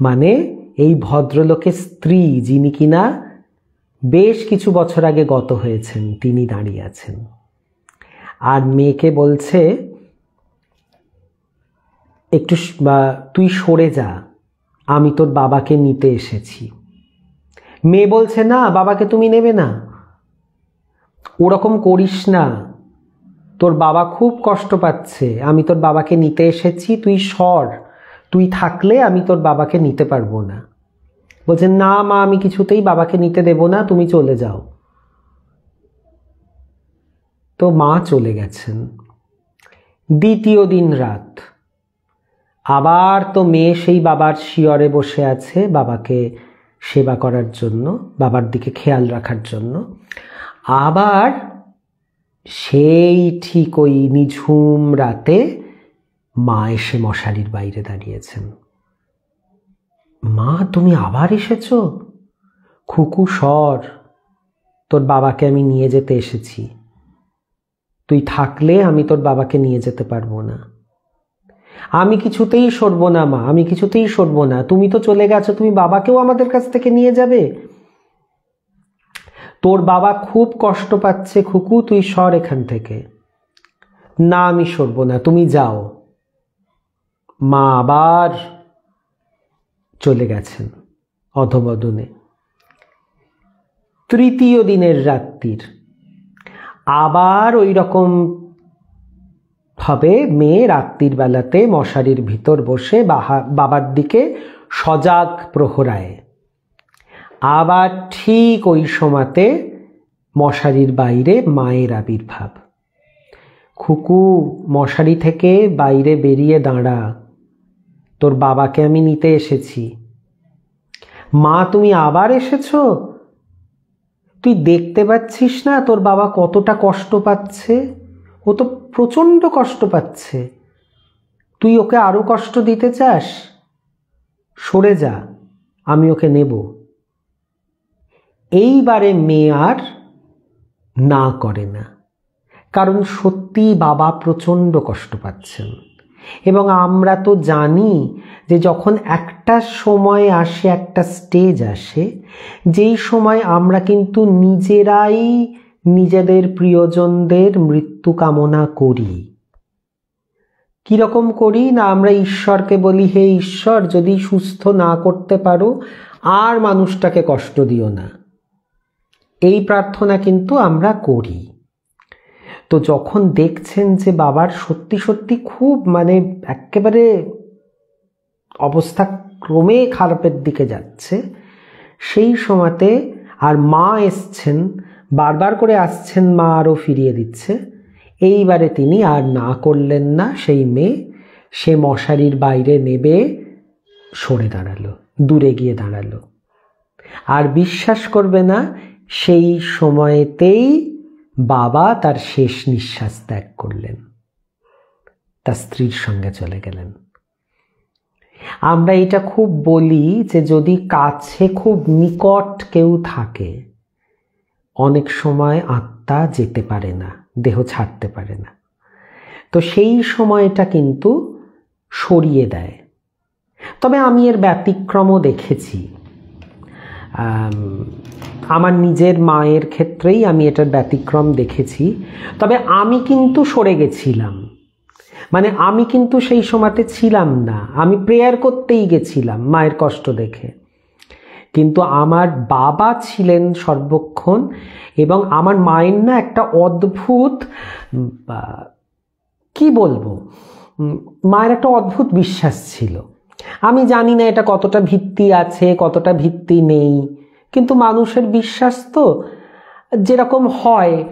মানে এই ভদ্রলোকের স্ত্রী যিনি কিনা বেশ কিছু বছর আগে গত হয়েছেন, তিনি দাঁড়িয়ে আছেন। আর মেয়েকে বলছে, একটু তুই সরে যা, আমি তোর বাবাকে নিতে এসেছি। মেয়ে বলছে, না, বাবাকে তুমি নেবে না। ওরকম করিস না। তোর বাবা খুব কষ্ট পাচ্ছে। আমি তোর বাবাকে নিতে এসেছি, তুই সর। তুই থাকলে আমি তোর বাবাকে নিতে পারব না। বলছে, না মা, আমি কিছুতেই বাবাকে নিতে দেব না, তুমি চলে যাও। তো মা চলে গেছেন। দ্বিতীয় দিন রাত। আবার তো মেয়ে সেই বাবার শিয়রে বসে আছে বাবাকে সেবা করার জন্য, বাবার দিকে খেয়াল রাখার জন্য। আবার সেই ঠিক ওই নিঝুম রাতে মা এসে মশারির বাইরে দাঁড়িয়েছেন। মা, তুমি আবার এসেছ? খুকু সর, তোর বাবাকে আমি নিয়ে যেতে এসেছি। তুই থাকলে আমি তোর বাবাকে নিয়ে যেতে পারব না। আমি কিছুতেই সরবো না, মা, আমি কিছুতেই সরবো না। তুমি তো চলে গেছো, তুমি বাবাকেও আমাদের কাছ থেকে নিয়ে যাবে? তোর বাবা খুব কষ্ট পাচ্ছে, খুকু, তুই সর এখান থেকে। না, আমি সরবো না, তুমি যাও। মা আবার চলে গেছেন অধবদনে। তৃতীয় দিনের রাত্রির। আবার ওই রকম হবে, মেয়ে রাত্রির বেলাতে মশারির ভিতর বসে বাবার দিকে সজাগ প্রহরায়। আবার ঠিক ওই সময়তে মশারির বাইরে মায়ের আবির্ভাব। খুকু, মশারি থেকে বাইরে বেরিয়ে দাঁড়া। তোর বাবাকে আমি নিতে এসেছি। মা, তুমি আবার এসেছ? তুই দেখতে পাচ্ছিস না তোর বাবা কতটা কষ্ট পাচ্ছে? ও তো প্রচণ্ড কষ্ট পাচ্ছে। তুই ওকে আরও কষ্ট দিতে চাস? সরে যা, আমি ওকে নেব। এইবারে মেয়ে আর না করে না। কারণ সত্যি বাবা প্রচণ্ড কষ্ট পাচ্ছেন। এবং আমরা তো জানি যে যখন একটা সময় আসে, একটা স্টেজ আসে, যেই সময় আমরা কিন্তু নিজেরাই নিজেদের প্রিয়জনদের মৃত্যু কামনা করি। কীরকম করি না আমরা ঈশ্বরকে বলি, হে ঈশ্বর, যদি সুস্থ না করতে পারো, আর মানুষটাকে কষ্ট দিও না। এই প্রার্থনা কিন্তু আমরা করি। তো যখন দেখছেন যে বাবার সত্যি সত্যি খুব মানে একেবারে অবস্থা ক্রমে খারাপের দিকে যাচ্ছে, সেই সময়তে আর মা এসছেন, বারবার করে আসছেন মা আরও ফিরিয়ে দিচ্ছে। এইবারে তিনি আর না করলেন না, সেই মেয়ে, সে মশারির বাইরে নেবে, সরে দাঁড়াল, দূরে গিয়ে দাঁড়াল। আর বিশ্বাস করবে না সেই সময়তেই বাবা তার শেষ নিঃশ্বাস ত্যাগ করলেন। তার স্ত্রীর সঙ্গে চলে গেলেন। আমরা এটা খুব বলি যে যদি কাছে খুব নিকট কেউ থাকে, অনেক সময় আত্মা যেতে পারে না, দেহ ছাড়তে পারে না। তো সেই সময়টা কিন্তু সরিয়ে দেয়। তবে আমি এর ব্যতিক্রমও দেখেছি। আমার নিজের মায়ের ক্ষেত্রেই আমি এটার ব্যতিক্রম দেখেছি। তবে আমি কিন্তু সরে গেছিলাম। মানে আমি কিন্তু সেই সময়তে ছিলাম না। আমি প্রেয়ার করতেই গেছিলাম মায়ের কষ্ট দেখে। কিন্তু আমার বাবা ছিলেন সর্বক্ষণ এবং আমার মায়ের না একটা অদ্ভুত কি বলব? মায়ের একটা অদ্ভুত বিশ্বাস ছিল। আমি জানি না এটা কতটা ভিত্তি আছে, কতটা ভিত্তি নেই। কিন্তু মানুষের বিশ্বাস তো যেরকম হয়।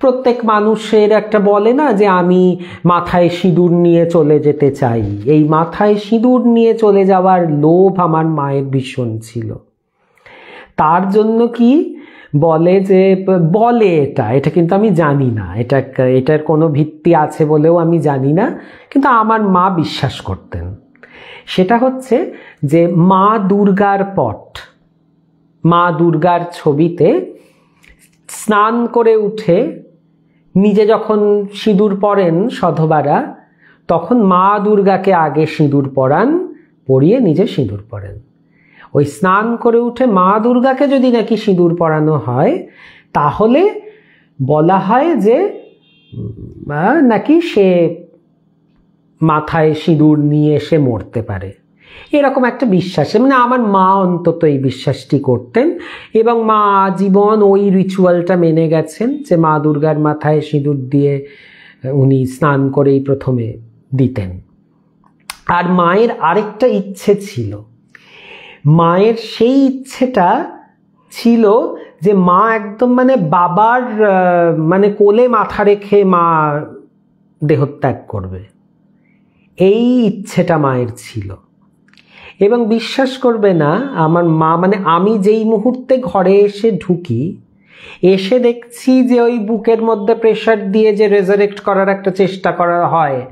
প্রত্যেক মানুষের একটা বলে না যে, আমি মাথায় সিঁদুর নিয়ে চলে যেতে চাই। এই মাথায় সিঁদুর নিয়ে চলে যাওয়ার লোভ আমার মায়ের ভীষণ ছিল। তার জন্য কি বলে যে, বলে এটা এটা কিন্তু আমি জানি না। এটা এটার কোনো ভিত্তি আছে বলেও আমি জানি না, কিন্তু আমার মা বিশ্বাস করতেন। সেটা হচ্ছে যে, মা দুর্গার পট। মা দুর্গার ছবিতে স্নান করে উঠে নিজে যখন সিঁদুর পরেন সধবারা, তখন মা দুর্গাকে আগে সিঁদুর পরান, পরিয়ে নিজে সিঁদুর পরেন। ওই স্নান করে উঠে মা দুর্গাকে যদি নাকি সিঁদুর পরানো হয়, তাহলে বলা হয় যে নাকি সে মাথায় সিঁদুর নিয়ে এসে মরতে পারে। এরকম একটা বিশ্বাস। মানে আমার মা অন্তত এই বিশ্বাসটি করতেন এবং মা জীবন ওই রিচুয়ালটা মেনে গেছেন যে মা দুর্গার মাথায় সিঁদুর দিয়ে উনি স্নান করেই প্রথমে দিতেন। আর মায়ের আরেকটা ইচ্ছে ছিল। মায়ের সেই ইচ্ছেটা ছিল যে মা একদম মানে বাবার মানে কোলে মাথা রেখে মা দেহত্যাগ করবে। এই ইচ্ছেটা মায়ের ছিল। এবং বিশ্বাস করবে না, আমার মা মানে আমি যেই মুহূর্তে ঘরে এসে ঢুকি, এসে দেখছি যে ওই বুকের মধ্যে প্রেশার দিয়ে যে রেজারেক্ট করার একটা চেষ্টা করা হয়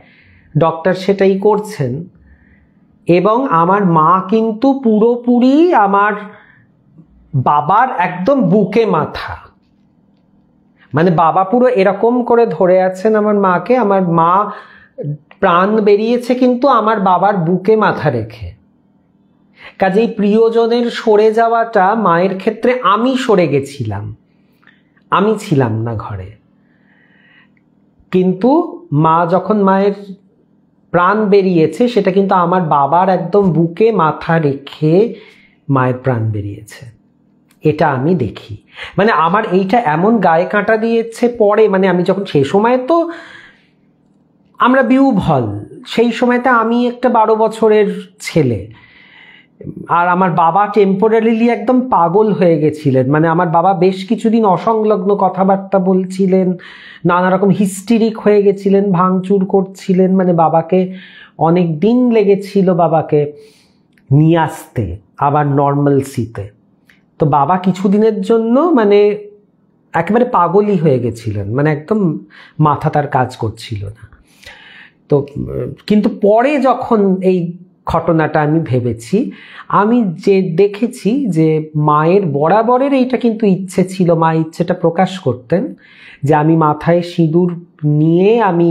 ডক্টর সেটাই করছেন। এবং আমার মা কিন্তু পুরোপুরি আমার বাবার একদম বুকে মাথা। মানে বাবা পুরো এরকম করে ধরে আছেন আমার মাকে, আমার মা প্রাণ বেরিয়েছে কিন্তু আমার বাবার বুকে মাথা রেখে। কাজেই প্রিয়জনের সরে যাওয়াটা মায়ের ক্ষেত্রে আমি সরে গেছিলাম। আমি ছিলাম না ঘরে। কিন্তু মা যখন মায়ের প্রাণ বেরিয়েছে, সেটা কিন্তু আমার বাবার একদম বুকে মাথা রেখে মায়ের প্রাণ বেরিয়েছে। এটা আমি দেখি। মানে আমার এইটা এমন গায়ে কাঁটা দিয়েছে পরে মানে আমি যখন সেই সময় তো আমরা বিউভল সেই সময়তে আমি একটা বারো বছরের ছেলে। আর আমার বাবা টেম্পোরারিলি একদম পাগল হয়ে গেছিলেন। মানে আমার বাবা বেশ কিছুদিন অসংলগ্ন কথাবার্তা বলছিলেন, নানা রকম হিস্টিরিক হয়ে গেছিলেন, ভাঙচুর করছিলেন মানে বাবাকে অনেক দিন লেগেছিল বাবাকে নিয়ে আসতে আবার নর্মাল সিতে তো বাবা কিছুদিনের জন্য মানে একেবারে পাগলই হয়ে গেছিলেন মানে একদম মাথা তার কাজ করছিল না। তো, কিন্তু পরে যখন এই ঘটনাটা আমি ভেবেছি। আমি যে দেখেছি যে মায়ের বরাবরের এইটা কিন্তু ইচ্ছে ছিল, মা ইচ্ছেটা প্রকাশ করতেন যে আমি মাথায় সিঁদুর নিয়ে আমি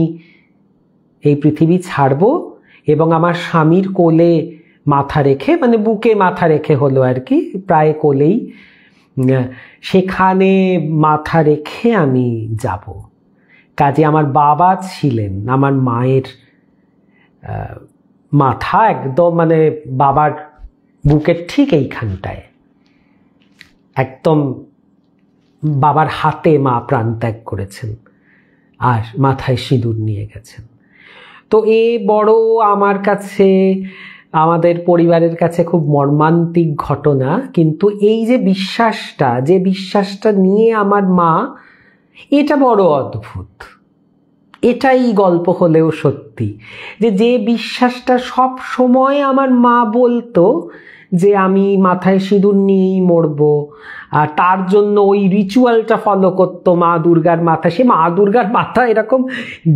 এই পৃথিবী ছাড়ব এবং আমার স্বামীর কোলে মাথা রেখে মানে বুকে মাথা রেখে হলো আর কি, প্রায় কোলেই সেখানে মাথা রেখে আমি যাব। কাজে আমার বাবা ছিলেন, আমার মায়ের মাথা একদম মানে বাবার বুকের ঠিক এইখানটায়। একদম বাবার হাতে মা প্রাণত্যাগ করেছেন আর মাথায় সিঁদুর নিয়ে গেছেন। তো এ বড় আমার কাছে, আমাদের পরিবারের কাছে খুব মর্মান্তিক ঘটনা, কিন্তু এই যে বিশ্বাসটা যে বিশ্বাসটা নিয়ে আমার মা, এটা বড় অদ্ভুত। এটাই গল্প হলেও সত্যি। যে যে বিশ্বাসটা সব সময় আমার মা বলতো যে, আমি মাথায় সিঁদুর নিয়েই মরবো। আর তার জন্য ওই রিচুয়ালটা ফলো করতো মা দুর্গার মাথা সে মা দুর্গার মাথা এরকম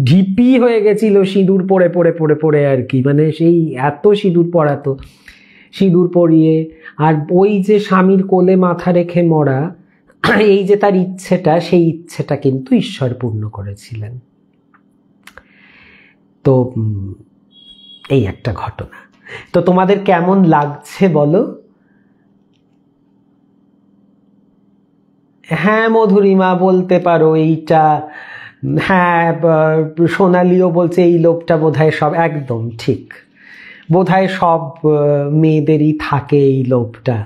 ঢিপি হয়ে গেছিল, সিঁদুর পরে পরে পরে পরে আর কি। মানে সেই এত সিঁদুর পরাতো। সিঁদুর পরিয়ে আর ওই যে স্বামীর কোলে মাথা রেখে মরা, এই যে তার ইচ্ছেটা, সেই ইচ্ছেটা কিন্তু ঈশ্বর পূর্ণ করেছিলেন। তো এই একটা ঘটনা। তো তোমাদের কেমন লাগছে বলো? হ্যাঁ মধুরিমা, বলতে পারো এইটা হ্যাঁ সোনালিও বলছে এই লোকটা বোধহয় সব, একদম ঠিক। বোধহয় সব মেয়েদেরই থাকে এই লোভটা,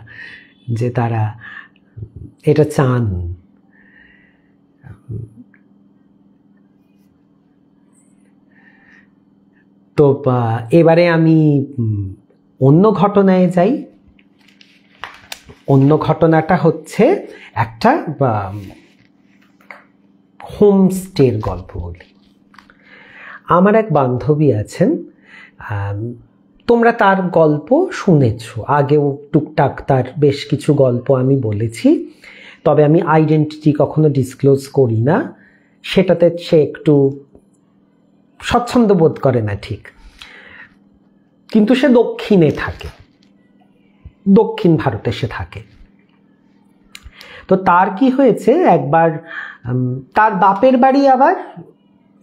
যে তারা এটা চান। তো এবারে আমি অন্য ঘটনায় যাই। অন্য ঘটনাটা হচ্ছে একটা হোমস্টের গল্প বলি। আমার এক বান্ধবী আছেন তোমরা তার গল্প শুনেছ। আগেও টুকটাক তার বেশ কিছু গল্প আমি বলেছি, তবে আমি আইডেন্টিটি কখনো ডিসক্লোজ করি না। সেটাতে সে একটু স্বচ্ছন্দ বোধ করে না ঠিক। কিন্তু সে দক্ষিণে থাকে। দক্ষিণ ভারতে সে থাকে। তো তার কি হয়েছে? একবার তার বাপের বাড়ি আবার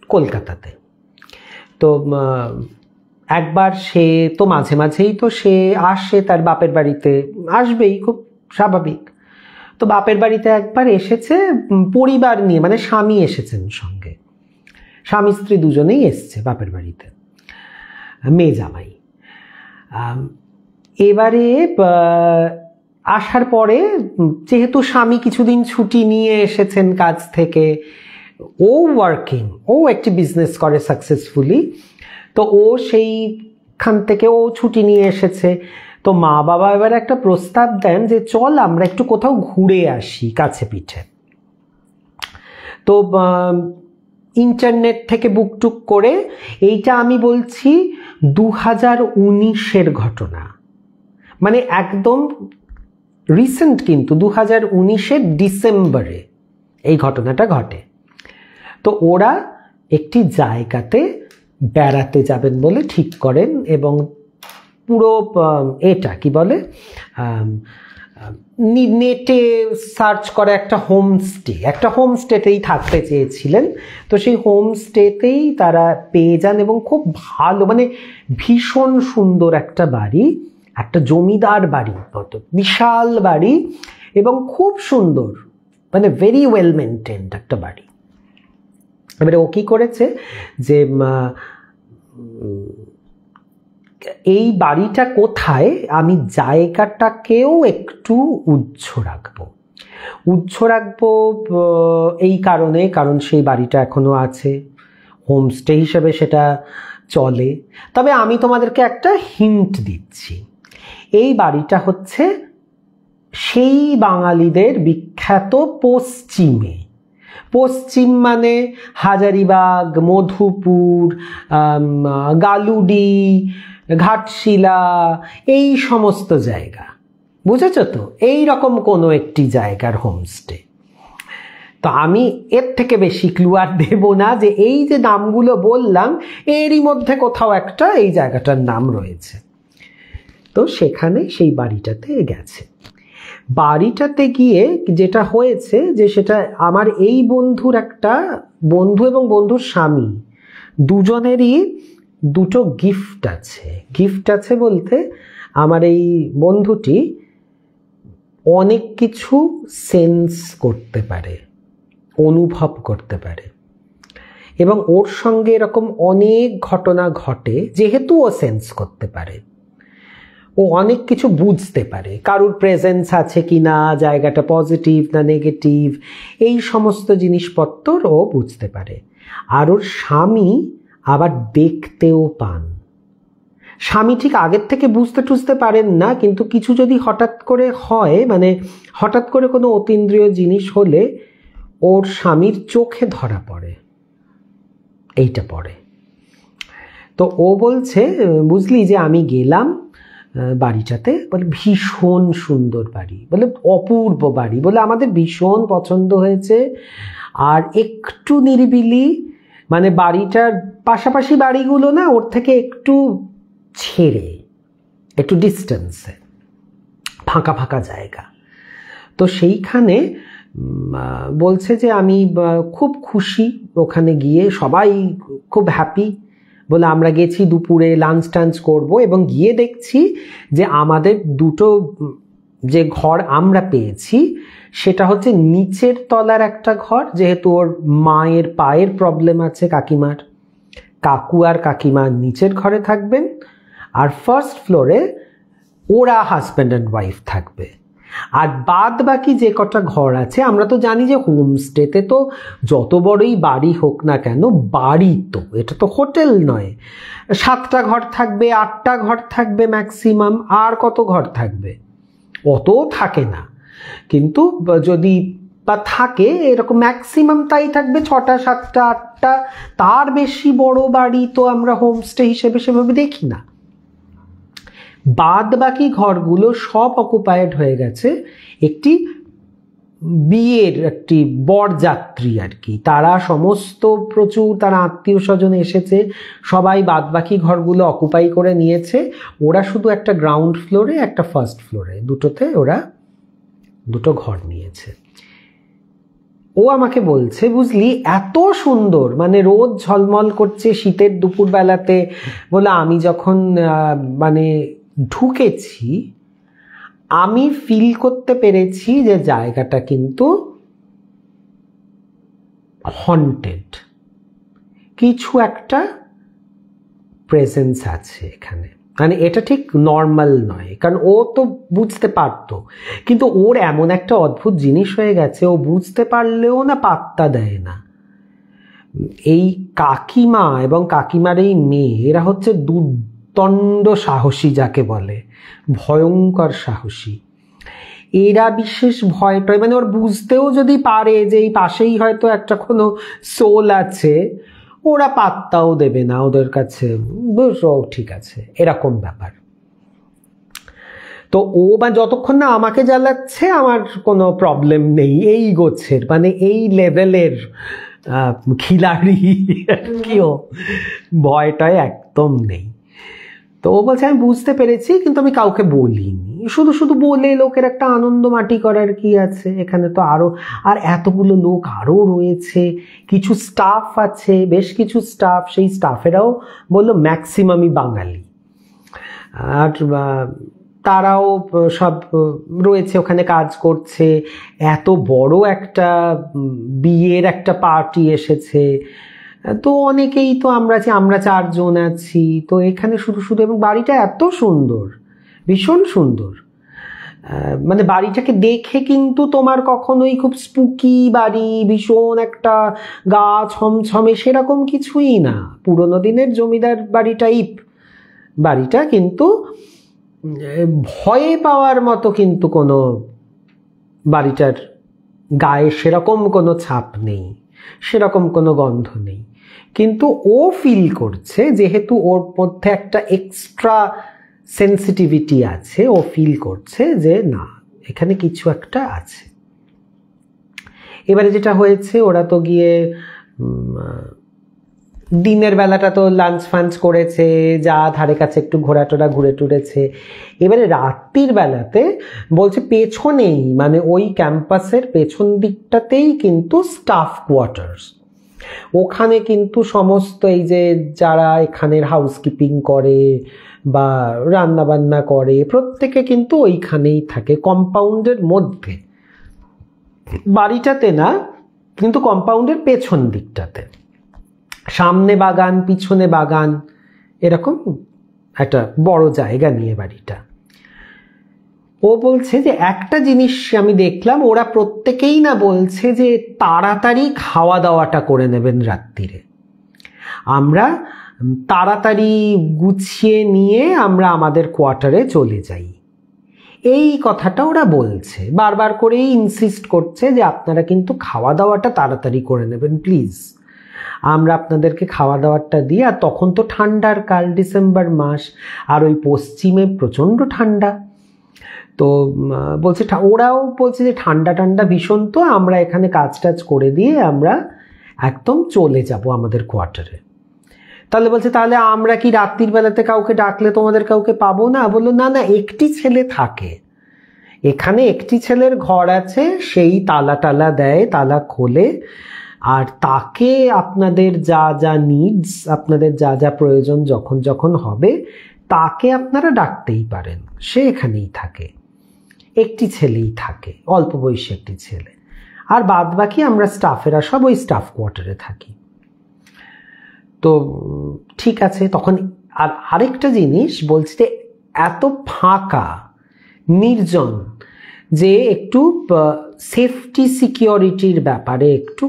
কলকাতাতে। তো একবার সে, তো মাঝে মাঝেই তো সে আসে, তার বাপের বাড়িতে আসবেই, খুব স্বাভাবিক। তো বাপের বাড়িতে একবার এসেছে পরিবার নিয়ে মানে স্বামী এসেছেন সঙ্গে। স্বামী স্ত্রী দুজনেই এসছে বাপের বাড়িতে। মেয়ে জামাই। এবারে আসার পরে, যেহেতু স্বামী কিছুদিন ছুটি নিয়ে এসেছেন কাজ থেকে, ও ওয়ার্কিং ও একটি বিজনেস করে সাকসেসফুলি তো ও সেইখান থেকে ও ছুটি নিয়ে এসেছে। তো মা বাবা এবার একটা প্রস্তাব দেন যে, চল আমরা একটু কোথাও ঘুরে আসি কাছে পিঠে। তো ইন্টারনেট থেকে বুকটুক করে, এইটা আমি বলছি দু হাজার উনিশের ঘটনা। মানে একদম রিসেন্ট কিন্তু দু হাজার উনিশের ডিসেম্বরে এই ঘটনাটা ঘটে। তো ওরা একটি জায়গাতে বেড়াতে যাবেন বলে ঠিক করেন এবং পুরো এটা কি বলে নেটে সার্চ করে একটা হোমস্টে, একটা হোমস্টেতেই থাকতে চেয়েছিলেন। তো সেই হোমস্টেতেই তারা পেয়ে যান এবং খুব ভালো মানে ভীষণ সুন্দর একটা বাড়ি, একটা জমিদার বাড়ি মতো বিশাল বাড়ি এবং খুব সুন্দর মানে ভেরি ওয়েল মেনটেন্ড একটা বাড়ি। এবারে ও কী করেছে যে এই বাড়িটা কোথায়? আমি জায়গাটাকেও একটু উজ্জ্ব রাখব। উজ্জ্ব রাখব এই কারণে, কারণ সেই বাড়িটা এখনও আছে। হোমস্টে হিসেবে সেটা চলে। তবে আমি তোমাদেরকে একটা হিন্ট দিচ্ছি। এই বাড়িটা হচ্ছে সেই বাঙালিদের বিখ্যাত পশ্চিমে। পশ্চিম মানে হাজারিবাগ, মধুপুর গালুডি ঘাটশিলা, এই সমস্ত জায়গা। বুঝেছ তো? এই রকম কোনো একটি জায়গার হোমস্টে তো আমি এর থেকে বেশি ক্লু আর দেব না যে এই যে নামগুলো বললাম, এরই মধ্যে কোথাও একটা এই জায়গাটার নাম রয়েছে। তো সেখানে সেই বাড়িটাতে গেছে। বাড়িটাতে গিয়ে যেটা হয়েছে যে সেটা আমার এই বন্ধুর একটা বন্ধু এবং বন্ধুর স্বামী, দুজনেরই দুটো গিফট আছে। গিফট আছে বলতে আমার এই বন্ধুটি অনেক কিছু সেন্স করতে পারে, অনুভব করতে পারে। এবং ওর সঙ্গে এরকম অনেক ঘটনা ঘটে, যেহেতু ও সেন্স করতে পারে। ও অনেক কিছু বুঝতে পারে, কারুর প্রেজেন্স আছে কি না জায়গাটা পজিটিভ না নেগেটিভ এই সমস্ত জিনিসপত্র ও বুঝতে পারে। আর ওর স্বামী আবার দেখতেও পান। স্বামী ঠিক আগের থেকে বুঝতে টুঝতে পারেন না, কিন্তু কিছু যদি হঠাৎ করে হয় মানে হঠাৎ করে কোনো অতীন্দ্রিয় জিনিস হলে ওর স্বামীর চোখে ধরা পড়ে। এইটা পড়ে। তো ও বলছে, বুঝলি যে আমি গেলাম বাড়িটাতে, বলে ভীষণ সুন্দর বাড়ি। বলে অপূর্ব বাড়ি, বলে আমাদের ভীষণ পছন্দ হয়েছে। আর একটু নিরিবিলি মানে বাড়িটার পাশাপাশি বাড়িগুলো না ওর থেকে একটু ছেড়ে, একটু ডিস্টেন্সে ফাঁকা ফাঁকা জায়গা। তো সেইখানে বলছে যে আমি খুব খুশি ওখানে গিয়ে, সবাই খুব হ্যাপি বলে আমরা গেছি দুপুরে লাঞ্চ টাঞ্চ করব এবং গিয়ে দেখছি যে আমাদের দুটো যে ঘর আমরা পেয়েছি সেটা হচ্ছে নিচের তলার একটা ঘর, যেহেতু ওর মায়ের পায়ের প্রবলেম আছে কাকিমার। কাকু আর কাকিমা নিচের ঘরে থাকবেন আর ফার্স্ট ফ্লোরে ওরা হাজব্যান্ড অ্যান্ড ওয়াইফ থাকবে। আর বাদ বাকি যে কটা ঘর আছে, আমরা তো জানি যে হোমস্টেতে তো যত বড়ই বাড়ি হোক না কেন, বাড়ি তো, এটা তো হোটেল নয়। সাতটা ঘর থাকবে, আটটা ঘর থাকবে ম্যাক্সিমাম আর কত ঘর থাকবে? অত থাকে না। কিন্তু যদি বা থাকে, এরকম ম্যাক্সিমাম তাই থাকবে ছটা, সাতটা, আটটা। তার বেশি বড় বাড়ি তো আমরা হোমস্টে হিসেবে সেভাবে দেখি না। বাদ বাকি ঘরগুলো সব অকুপায়েড হয়ে গেছে একটি বিয়ের একটি বরযাত্রী আর কি। তারা সমস্ত প্রচুর, তারা আত্মীয় স্বজন এসেছে, সবাই বাদ বাকি ঘরগুলো অকুপাই করে নিয়েছে। ওরা শুধু একটা গ্রাউন্ড ফ্লোরে একটা ফার্স্ট ফ্লোরে দুটোতে ওরা দুটো ঘর নিয়েছে। ও আমাকে বলছে, বুঝলি, এত সুন্দর মানে রোদ ঝলমল করছে শীতের দুপুরবেলাতে। বলে, আমি যখন মানে ঢুকেছি, আমি ফিল করতে পেরেছি যে জায়গাটা কিন্তু হন্টেড কিছু একটা প্রেজেন্স আছে এখানে। মানে এটা ঠিক নর্মাল নয়। কারণ ও তো বুঝতে পারতো। কিন্তু ওর এমন একটা অদ্ভুত জিনিস হয়ে গেছে, ও বুঝতে পারলেও না পাত্তা দেয় না। এই কাকিমা এবং কাকিমার এই মেয়ে, এরা হচ্ছে দুর্দণ্ড সাহসী যাকে বলে, ভয়ঙ্কর সাহসী। এরা বিশেষ ভয় টয় মানে ওর বুঝতেও যদি পারে যে এই পাশেই হয়তো একটা কোনো সোল আছে ওরা পাত্তাও দেবে না ওদের কাছে। ঠিক আছে, এরকম ব্যাপার। তো ও বা যতক্ষণ না আমাকে জ্বালাচ্ছে, আমার কোনো প্রবলেম নেই। এই গোছের মানে এই লেভেলের খিলাড়ি কিও ভয়টায় একদম নেই। তো ও বলছে, আমি বুঝতে পেরেছি, কিন্তু আমি কাউকে বলিনি। শুধু শুধু বলে লোকের একটা আনন্দ মাটি করার কি আছে? এখানে তো আরও আর এতগুলো লোক আরও রয়েছে। কিছু স্টাফ আছে, বেশ কিছু স্টাফ সেই স্টাফেরাও বলল ম্যাক্সিমামই বাঙালি। আর তারাও সব রয়েছে, ওখানে কাজ করছে। এত বড় একটা বিয়ের একটা পার্টি এসেছে। তো অনেকেই তো আমরা আছি আমরা চারজন আছি। তো এখানে শুধু শুধু, এবং বাড়িটা এত সুন্দর। ভীষণ সুন্দর। মানে বাড়িটাকে দেখে কিন্তু তোমার কখনোই খুব স্পুকি বাড়ি, ভীষণ একটা গা ছমছমে সেরকম কিছুই না। পুরোনো দিনের জমিদার বাড়ি টাইপ বাড়িটা কিন্তু ভয়ে পাওয়ার মতো কিন্তু কোনো বাড়িটার গায়ে সেরকম কোনো ছাপ নেই, সেরকম কোনো গন্ধ নেই। কিন্তু ও ফিল করছে যেহেতু ওর মধ্যে একটা এক্সট্রা সেন্সিটিভিটি আছে ও ফিল করছে যে না, এখানে কিছু একটা আছে। এবারে যেটা হয়েছে, ওরা তো গিয়ে দিনের বেলাটা তো লাঞ্চ ফাঞ্চ করেছে, যা ধারে কাছে একটু ঘোরা টোরা ঘুরে টুরেছে। এবারে রাত্রির বেলাতে বলছে পেছনেই মানে ওই ক্যাম্পাসের পেছন দিকটাতেই কিন্তু স্টাফ কোয়ার্টার্স ওখানে কিন্তু সমস্ত এই যে যারা এখানের হাউসকিপিং করে বা রান্না বান্না করে, প্রত্যেকে কিন্তু ওইখানেই থাকে কম্পাউন্ডের মধ্যে। বাড়িটাতে না, কিন্তু কম্পাউন্ডের পেছন দিকটাতে। সামনে বাগান, পিছনে বাগান, এরকম একটা বড় জায়গা নিয়ে বাড়িটা। ও বলছে যে, একটা জিনিস আমি দেখলাম, ওরা প্রত্যেকেই না বলছে যে, তাড়াতাড়ি খাওয়া দাওয়াটা করে নেবেন রাত্রিরে আমরা তাড়াতাড়ি গুছিয়ে নিয়ে আমরা আমাদের কোয়ার্টারে চলে যাই। এই কথাটা ওরা বলছে। বারবার করেই ইনসিস্ট করছে যে আপনারা কিন্তু খাওয়া দাওয়াটা তাড়াতাড়ি করে নেবেন প্লিজ আমরা আপনাদেরকে খাওয়া দাওয়াটা দিই, আর তখন তো ঠান্ডার কাল, ডিসেম্বর মাস, আর ওই পশ্চিমে প্রচণ্ড ঠান্ডা। তো বলছে ওরাও বলছে যে ঠান্ডা ঠান্ডা ভীষণ তো, আমরা এখানে কাজ টাজ করে দিয়ে আমরা একদম চলে যাব আমাদের কোয়ার্টারে। তাহলে বলছে, তাহলে আমরা কি রাত্রির বেলাতে কাউকে ডাকলে তোমাদের কাউকে পাবো না? বলল, না না, একটি ছেলে থাকে। এখানে একটি ছেলের ঘর আছে, সেই তালা টালা দেয়, তালা খোলে। আর তাকে আপনাদের যা যা নিডস আপনাদের যা যা প্রয়োজন যখন যখন হবে, তাকে আপনারা ডাকতেই পারেন। সে এখানেই থাকে। একটি ছেলেই থাকে, অল্প বয়সী একটি ছেলে। আর বাদ বাকি আমরা স্টাফেরা সব ওই স্টাফ কোয়ার্টারে থাকি। তো, ঠিক আছে, তখন আর আরেকটা জিনিস বলছি যে এত ফাঁকা, নির্জন, যে একটু সেফটি সিকিউরিটির ব্যাপারে একটু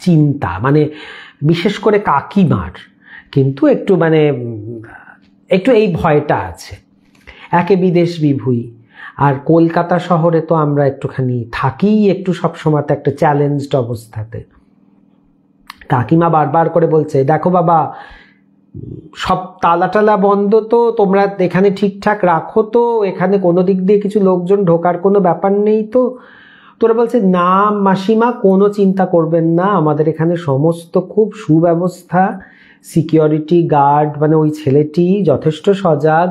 চিন্তা মানে বিশেষ করে কাকিমার, কিন্তু একটু মানে একটু এই ভয়টা আছে। একে বিদেশ বিভুই, আর কলকাতা শহরে তো আমরা একটুখানি থাকি একটু সবসময় একটা চ্যালেঞ্জড অবস্থাতে। কাকিমা বারবার করে বলছে, দেখো বাবা, সব তালা টালা বন্ধ তো, তোমরা এখানে ঠিকঠাক রাখো তো, এখানে কোনো দিক দিয়ে কিছু লোকজন ঢোকার কোনো ব্যাপার নেই তো। তোরা বলছে, না মাসিমা, কোনো চিন্তা করবেন না, আমাদের এখানে সমস্ত খুব সুব্যবস্থা। সিকিউরিটি গার্ড মানে ওই ছেলেটি যথেষ্ট সজাগ,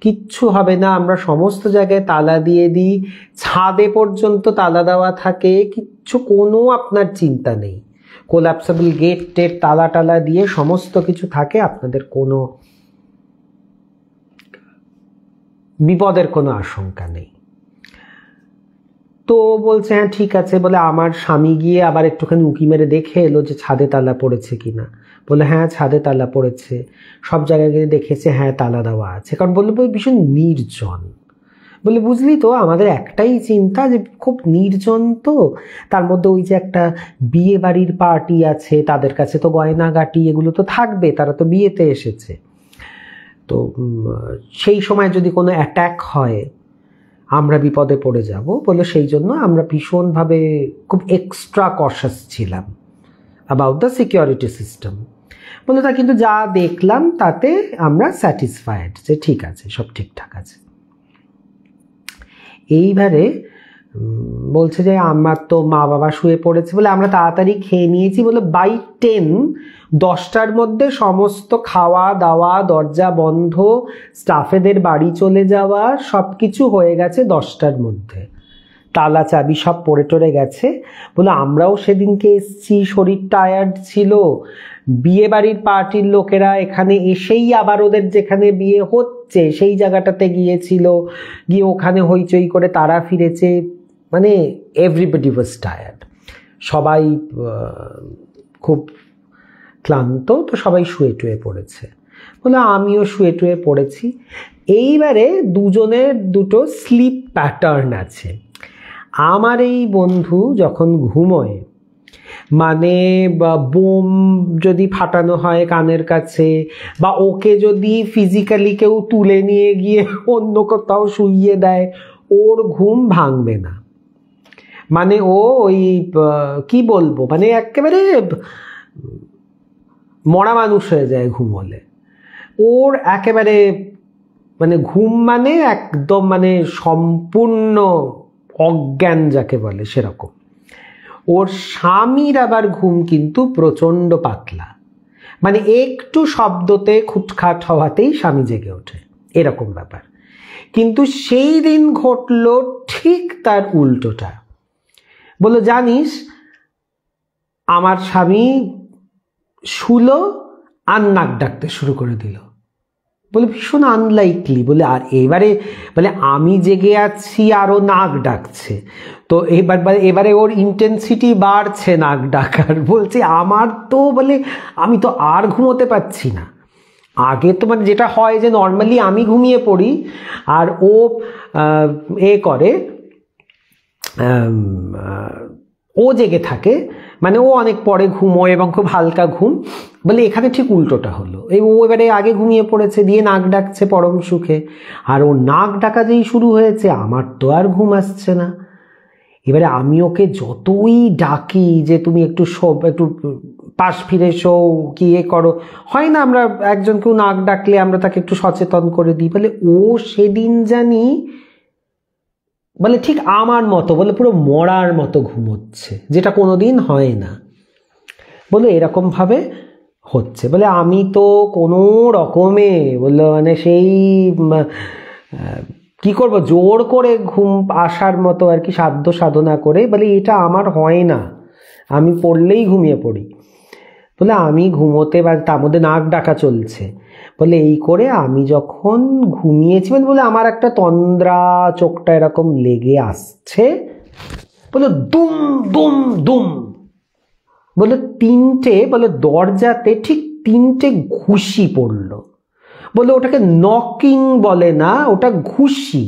কিচ্ছু হবে না, আমরা সমস্ত জায়গায় তালা দিয়ে দিই। ছাদে পর্যন্ত তালা দেওয়া থাকে, কিচ্ছু কোনো আপনার চিন্তা নেই। কোলাপসেবল গেট টেট তালা টালা দিয়ে সমস্ত কিছু থাকে, আপনাদের কোনো বিপদের কোনো আশঙ্কা নেই। তো বলছে হ্যাঁ ঠিক আছে। বলে, আমার স্বামী গিয়ে আবার একটুখানি উঁকি মেরে দেখে এলো যে ছাদে তালা পড়েছে কিনা। বলে হ্যাঁ ছাদে তালা পড়েছে। সব জায়গায় গিয়ে দেখেছে হ্যাঁ তালা দেওয়া আছে। কারণ বলল ভীষণ নির্জন। বলে, বুঝলি তো, আমাদের একটাই চিন্তা যে খুব নির্জন তো। তার মধ্যে ওই যে একটা বিয়ে বাড়ির পার্টি আছে, তাদের কাছে তো গয়নাগাটি এগুলো তো থাকবে, তারা তো বিয়েতে এসেছে। তো সেই সময় যদি কোনো অ্যাট্যাক হয়, আমরা বিপদে পড়ে যাব বলে সেই জন্য আমরা ভীষণভাবে খুব এক্সট্রা কশাস ছিলাম অ্যাবাউট দ্য সিকিউরিটি সিস্টেম বলে, তা কিন্তু যা দেখলাম, তাতে আমরা স্যাটিসফাইড যে ঠিক আছে, সব ঠিকঠাক আছে। এইবারে বলছে যে আমার তো মা বাবা শুয়ে পড়েছে বলে আমরা তাড়াতাড়ি খেয়ে নিয়েছি বলে বাই টেন দশটার মধ্যে সমস্ত খাওয়া দাওয়া, দরজা বন্ধ, স্টাফেদের বাড়ি চলে যাওয়া সব কিছু হয়ে গেছে দশটার মধ্যে। তালা চাবি সব পড়ে টরে গেছে। বলে আমরাও সেদিনকে এসছি, শরীর টায়ার্ড ছিল। বিয়ে বাড়ির পার্টির লোকেরা এখানে এসেই আবার ওদের যেখানে বিয়ে হচ্ছে, সেই জায়গাটাতে গিয়েছিল। গিয়ে ওখানে হইচই করে তারা ফিরেছে। মানে এভরিবডি ওয়াজ টায়ার্ড সবাই খুব ক্লান্ত, তো সবাই শুয়ে টুয়ে পড়েছে। বলে আমিও শুয়ে টুয়ে পড়েছি। এইবারে দুজনের দুটো স্লিপ প্যাটার্ন আছে। আমার এই বন্ধু যখন ঘুমোয় মানে বোম যদি ফাটানো হয় কানের কাছে, বা ওকে যদি ফিজিক্যালি কেউ তুলে নিয়ে গিয়ে অন্য কোথাও শুইয়ে দেয়, ওর ঘুম ভাঙবে না। মানে ও ওই কি বলব মানে একেবারে মরা মানুষ হয়ে যায় ঘুম হলে ওর একেবারে মানে ঘুম মানে একদম মানে সম্পূর্ণ অজ্ঞান যাকে বলে সেরকম। ওর স্বামীর আবার ঘুম কিন্তু প্রচণ্ড পাতলা। মানে একটু শব্দতে খুটখাট হওয়াতেই স্বামী জেগে ওঠে। এরকম ব্যাপার। কিন্তু সেই দিন ঘটল ঠিক তার উল্টোটা। বলো জানিস, আমার স্বামী শুলো আর নাক ডাকতে শুরু করে দিল। বলে ভীষণ আনলাইকলি বলে আর এবারে বলে আমি জেগে আছি আরও নাক ডাকছে। তো এবার এবারে ওর ইন্টেন্সিটি বাড়ছে নাক ডাকার। বলছে আমার তো বলে আমি তো আর ঘুমোতে পারছি না। আগে তো মানে যেটা হয় যে নর্মালি আমি ঘুমিয়ে পড়ি আর ও এ করে ও জেগে থাকে মানে ও অনেক পরে ঘুমোয় এবং খুব হালকা ঘুম। বলে এখানে ঠিক উল্টোটা হলো। এই ও এবারে আগে ঘুমিয়ে পড়েছে, দিয়ে নাক ডাকছে পরম সুখে। আর ও নাক ডাকা যেই শুরু হয়েছে, আমার তো আর ঘুম আসছে না। এবারে আমি ওকে যতই ডাকি যে তুমি একটু সব, একটু পাশ ফিরে শো কি এ করো। হয় না আমরা একজন কেউ নাক ডাকলে আমরা তাকে একটু সচেতন করে দিই। বলে ও সেদিন জানি বলে ঠিক আমার মতো, বলে পুরো মরার মতো ঘুমোচ্ছে, যেটা কোনো দিন হয় না। বলে এরকমভাবে হচ্ছে। বলে আমি তো কোনো রকমে বলল মানে সেই কি করব, জোর করে ঘুম আসার মতো আর কি সাধ্য সাধনা করে, বলে এটা আমার হয় না। আমি পড়লেই ঘুমিয়ে পড়ি। বলে আমি ঘুমোতে বা তার মধ্যে নাক ডাকা চলছে। বলে, এই করে আমি যখন ঘুমিয়েছি মানে বলে আমার একটা তন্দ্রা চোখটা এরকম লেগে আসছে, বলে দুম দুম দুম। বলে তিনটে, বলে দরজাতে ঠিক তিনটে ঘুষি পড়ল। বলে ওটাকে নকিং বলে না, ওটা ঘুষি।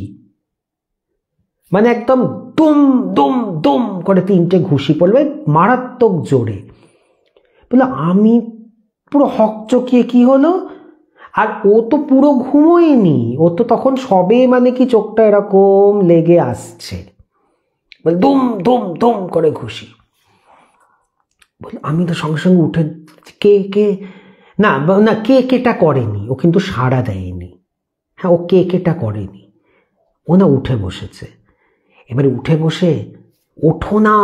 মানে একদম দুম দুম দুম করে তিনটে ঘুষি পড়বে মারাত্মক জোরে। বলে আমি পুরো হকচকিয়ে কি হলো? আর ও তো পুরো ঘুমোয়নি। ও তো তখন সবে মানে কি চোখটা এরকম লেগে আসছে। বলে দুম দুম দুম করে ঘুষি। আমি তো সঙ্গে সঙ্গে উঠে কে কে? না না, কে, কেটা করেনি। ও কিন্তু সাড়া দেয়নি। হ্যাঁ ও কে, কেটা করেনি। ও না উঠে বসেছে। এবারে উঠে বসে, ওঠো না।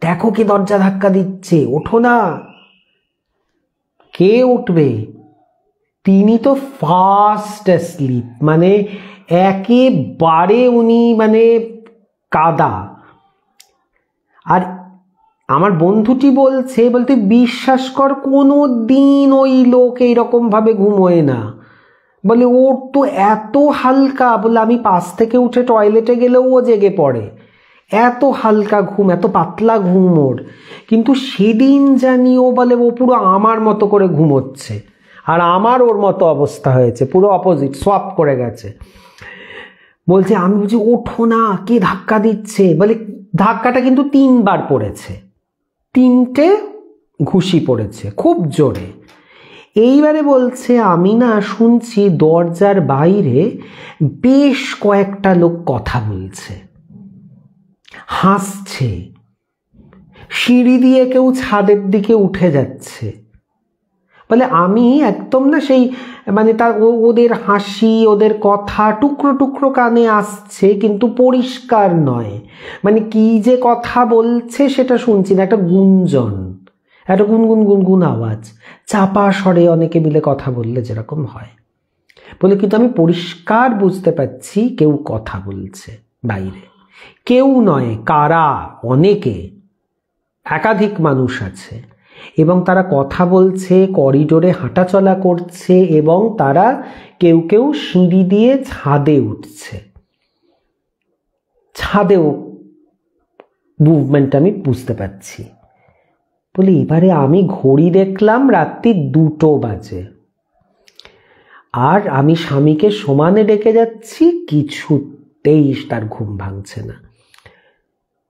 দেখো কে দরজা ধাক্কা দিচ্ছে। ওঠো না। কে উঠবে? তিনি তো ফাস্ট স্লিপ মানে একেবারে উনি মানে কাদা। আর আমার বন্ধুটি বলছে, বলতে বিশ্বাস কর কোনো দিন ওই লোক এইরকমভাবে ঘুমোয় না। বলে, ওর তো এত হালকা। বলে, আমি পাশ থেকে উঠে টয়লেটে গেলেও ও জেগে পড়ে। এত হালকা ঘুম, এত পাতলা ঘুম ওর। কিন্তু সেদিন জানি ও বলে, ও পুরো আমার মতো করে ঘুমোচ্ছে। আর আমার ওর মতো অবস্থা হয়েছে, পুরো অপোজিট সোয়াপ করে গেছে। বলছে, আমি বলছি, ওঠো না, কে ধাক্কা দিচ্ছে? বলে, ধাক্কাটা কিন্তু তিনবার পড়েছে। তিনটে ঘুষি পড়েছে, খুব জোরে। এইবারে বলছে, আমি না শুনছি দরজার বাইরে বেশ কয়েকটা লোক কথা বলছে। হাসছে। সিঁড়ি দিয়ে কেউ ছাদের দিকে উঠে যাচ্ছে। বলে আমি একদম না সেই মানে তার ওদের হাসি, ওদের কথা টুকরো টুকরো কানে আসছে, কিন্তু পরিষ্কার নয়। মানে কি যে কথা বলছে সেটা শুনছি না, একটা গুঞ্জন, একটা গুনগুন গুনগুন আওয়াজ। চাপা স্বরে অনেকে মিলে কথা বললে যেরকম হয়। বলে, কিন্তু আমি পরিষ্কার বুঝতে পারছি কেউ কথা বলছে বাইরে। কেউ নয়, কারা, অনেকে, একাধিক মানুষ আছে। এবং তারা কথা বলছে, করিডোরে হাঁটাচলা করছে এবং তারা কেউ কেউ সিঁড়ি দিয়ে ছাদে উঠছে। ছাদেও মুভমেন্ট আমি বুঝতে পারছি। বলি, এবারে আমি ঘড়ি দেখলাম রাত্রি দুটো বাজে। আর আমি স্বামীকে সমানে ডেকে যাচ্ছি, কিছুতেই তার ঘুম ভাঙছে না।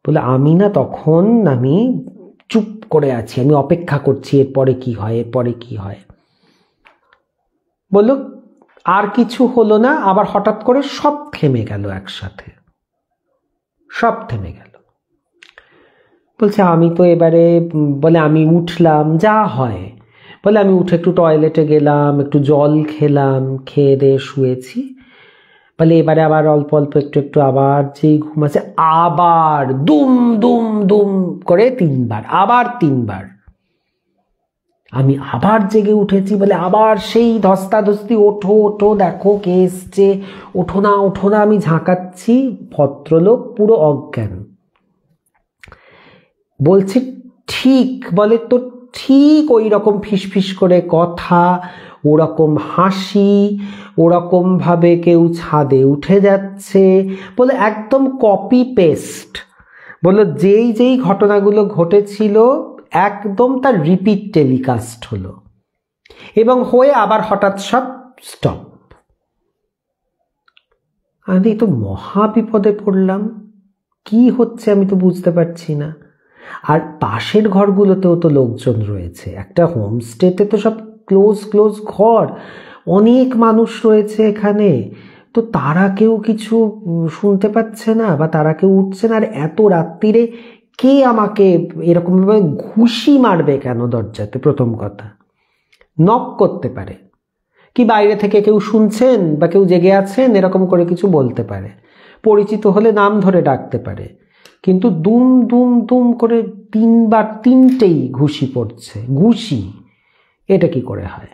বলে, আমি না তখন আমি চুপ করে আছি, আমি অপেক্ষা করছি এরপরে কি হয় এরপরে কি হয়। বলল, আর কিছু হলো না। আবার হঠাৎ করে সব থেমে গেল একসাথে। সব থেমে গেল। বলছে, আমি তো এবারে, বলে আমি উঠলাম, যা হয়। বলে, আমি উঠে একটু টয়লেটে গেলাম, একটু জল খেলাম, খেয়ে দিয়ে শুয়েছি। বলে এবারে আবার অল্প অল্প একটু একটু আবার যেই ঘুম আছে, আবার দুম দুম দুম করে তিনবার, আবার তিনবার। আমি আবার জেগে উঠেছি বলে আবার সেই ধস্তাধস্তি, ওঠো ওঠো, দেখো কে এসছে। ওঠো না ওঠো না, আমি ঝাঁকাচ্ছি, ভদ্রলোক পুরো অজ্ঞান। বলছে, ঠিক, বলে তো ঠিক ওই রকম ফিসফিস করে কথা ওরকম হাসি, ওরকমভাবে কেউ ছাদে উঠে যাচ্ছে, বলে একদম কপি পেস্ট বলল যেই যেই ঘটনাগুলো ঘটেছিল, একদম তার রিপিট টেলিকাস্ট হলো। এবং হয়ে আবার হঠাৎ সব স্টপ আমি তো মহা বিপদে পড়লাম। কি হচ্ছে আমি তো বুঝতে পারছি না। আর পাশের ঘরগুলোতেও তো লোকজন রয়েছে। একটা হোমস্টেতে তো সব ক্লোজ ক্লোজ ঘর। অনেক মানুষ রয়েছে এখানে। তো তারা কেউ কিছু শুনতে পাচ্ছে না বা তারা কেউ উঠছে না। আর এত রাত্রিরে কে আমাকে এরকমভাবে ঘুষি মারবে কেন দরজাতে? প্রথম কথা। নক করতে পারে। কি বাইরে থেকে কেউ শুনছেন বা কেউ জেগে আছেন? এরকম করে কিছু বলতে পারে। পরিচিত হলে নাম ধরে ডাকতে পারে। কিন্তু দুম দুম দুম করে তিনবার তিনটেই ঘুষি পড়ছে। ঘুষি। এটা কি করে হয়?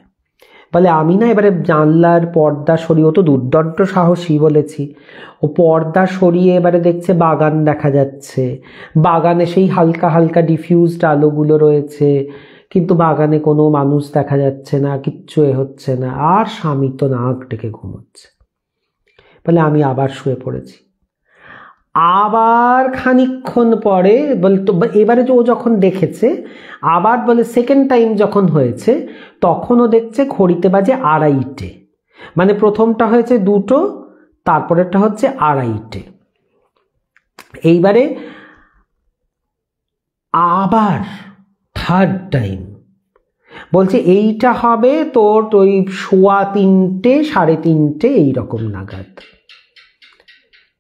বলে, আমি না এবারে জানলার পর্দা সরিয়ে তো দুর্দণ্ড সাহসী বলেছি। ও পর্দা সরিয়ে এবারে দেখছে বাগান দেখা যাচ্ছে। বাগানে সেই হালকা হালকা ডিফিউজড আলোগুলো রয়েছে। কিন্তু বাগানে কোনো মানুষ দেখা যাচ্ছে না, কিচ্ছু এ হচ্ছে না। আর স্বামী তো নাক ডেকে ঘুমোচ্ছে। বলে, আমি আবার শুয়ে পড়েছি। আবার খানিক্ষণ পরে বলতো এবারে যে ও যখন দেখেছে, আবার বলে সেকেন্ড টাইম যখন হয়েছে তখনও দেখছে ঘড়িতে বাজে আড়াইটে। মানে প্রথমটা হয়েছে দুটো, তারপরেরটা হচ্ছে আড়াইটে। এইবারে আবার থার্ড টাইম বলছে এইটা হবে তোর ওই সোয়া তিনটে, সাড়ে তিনটে, এইরকম নাগাদ।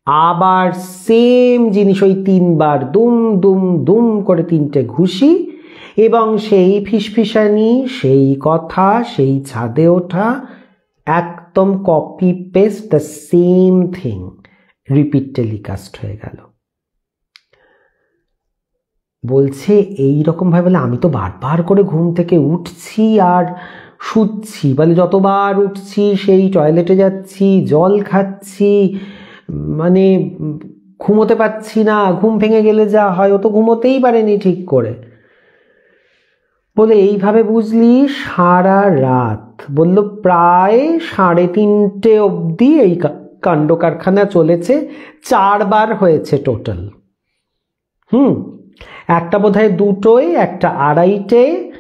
আবার সেম জিনিস ওই তিনবার, দুম দুম দুম করে তিনটে ঘুষি এবং সেই ফিসফিসানি, সেই কথা, সেই ছাদে ওঠা, একদম copy paste the same thing repeat telecast হয়ে গেল। বলছে এই রকমভাবে বলে, আমি তো বারবার করে ঘুম থেকে উঠছি আর শুচ্ছি। বলে, যতবার উঠছি সেই টয়লেটে যাচ্ছি, জল খাচ্ছি মানে ঘুমোতে পারছি না, ঘুম ভেঙে গেলে যা হয়, ও তো ঘুমোতেই পারেনি ঠিক করে। বলে, এইভাবে বুঝলি, সারা রাত। বলল, প্রায় সাড়ে তিনটে অবধি এই কাণ্ড কারখানা চলেছে চারবার হয়েছে টোটাল। হুম, একটা বোধ হয় দুটোয়, একটা আড়াইটে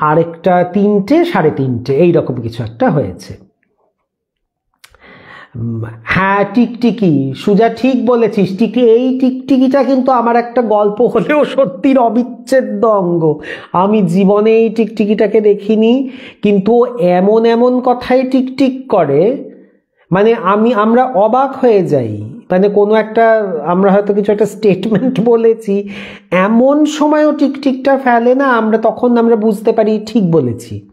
আরেকটা তিনটে, সাড়ে তিনটে, এইরকম কিছু একটা হয়েছে। হ্যাঁ টিকটিকি। সুজা ঠিক বলেছিস, টিকি এই টিকটিকিটা কিন্তু আমার একটা গল্প হলেও সত্যির অবিচ্ছেদ্য অঙ্গ। আমি জীবনে এই টিকটিকিটাকে দেখিনি, কিন্তু এমন এমন কথাই টিকটিক করে মানে আমি আমরা অবাক হয়ে যাই। মানে কোনো একটা আমরা হয়তো কিছু একটা স্টেটমেন্ট বলেছি, এমন সময়ও টিকটিকটা ফেলে না, আমরা তখন আমরা বুঝতে পারি ঠিক বলেছি।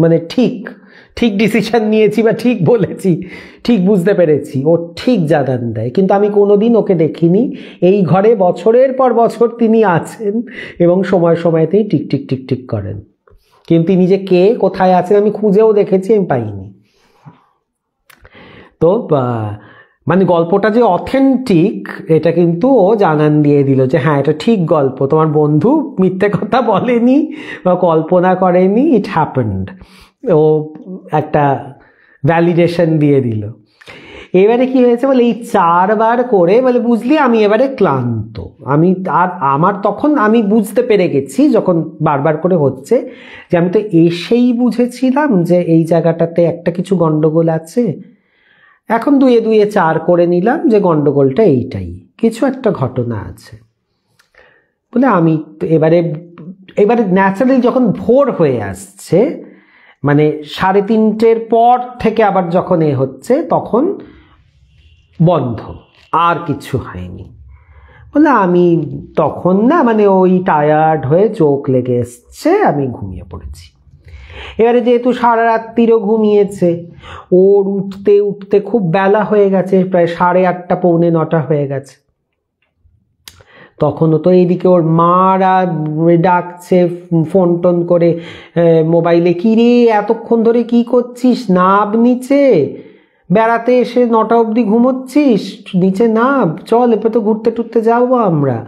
মানে ঠিক ঠিক ডিসিশন নিয়েছি বা ঠিক বলেছি, ঠিক বুঝতে পেরেছি, ও ঠিক জানান দেয়। কিন্তু আমি কোনোদিন ওকে দেখিনি। এই ঘরে বছরের পর বছর তিনি আছেন এবং সময় সময়তেই টিক টিক টিক টিক করেন। কিন্তু তিনি যে কে, কোথায় আছেন আমি খুঁজেও দেখেছি, আমি পাইনি। তো মানে গল্পটা যে অথেন্টিক এটা কিন্তু ও জানান দিয়ে দিল যে হ্যাঁ এটা ঠিক গল্প। তোমার বন্ধু মিথ্যে কথা বলেনি বা কল্পনা করেনি ইট হ্যাপেন্ড ও একটা ভ্যালিডেশন দিয়ে দিল। এবারে কি হয়েছে বলে, এই চারবার করে বলে, বুঝলি, আমি এবারে ক্লান্ত। আমি আর আমার তখন আমি বুঝতে পেরে গেছি যখন বারবার করে হচ্ছে যে, আমি তো এসেই বুঝেছিলাম যে, এই জায়গাটাতে একটা কিছু গন্ডগোল আছে। এখন দুয়ে দুয়ে চার করে নিলাম যে গন্ডগোলটা এইটাই। কিছু একটা ঘটনা আছে। বলে আমি এবারে এবারে ন্যাচারালি যখন ভোর হয়ে আসছে মানে সাড়ে তিনটের পর থেকে আবার যখন এ হচ্ছে, তখন বন্ধ। আর কিছু হয়নি। বলে আমি তখন না মানে ওই টায়ার্ড হয়ে চোখ লেগে এসছে, আমি ঘুমিয়ে পড়েছি। এবারে যেহেতু সারা রাত্রিরও ঘুমিয়েছে, ওর উঠতে উঠতে খুব বেলা হয়ে গেছে, প্রায় সাড়ে আটটা, পৌনে নটা হয়ে গেছে। তখনও তো এইদিকে ওর মারা ডাকছে, ফোন টোন করে মোবাইলে, কি রে, এতক্ষণ ধরে কি করছিস? নাব নিচে, বেড়াতে এসে নটা অবধি ঘুমোচ্ছিস? নিচে নাব, চল, এরপর তো ঘুরতে টুরতে যাব আমরা।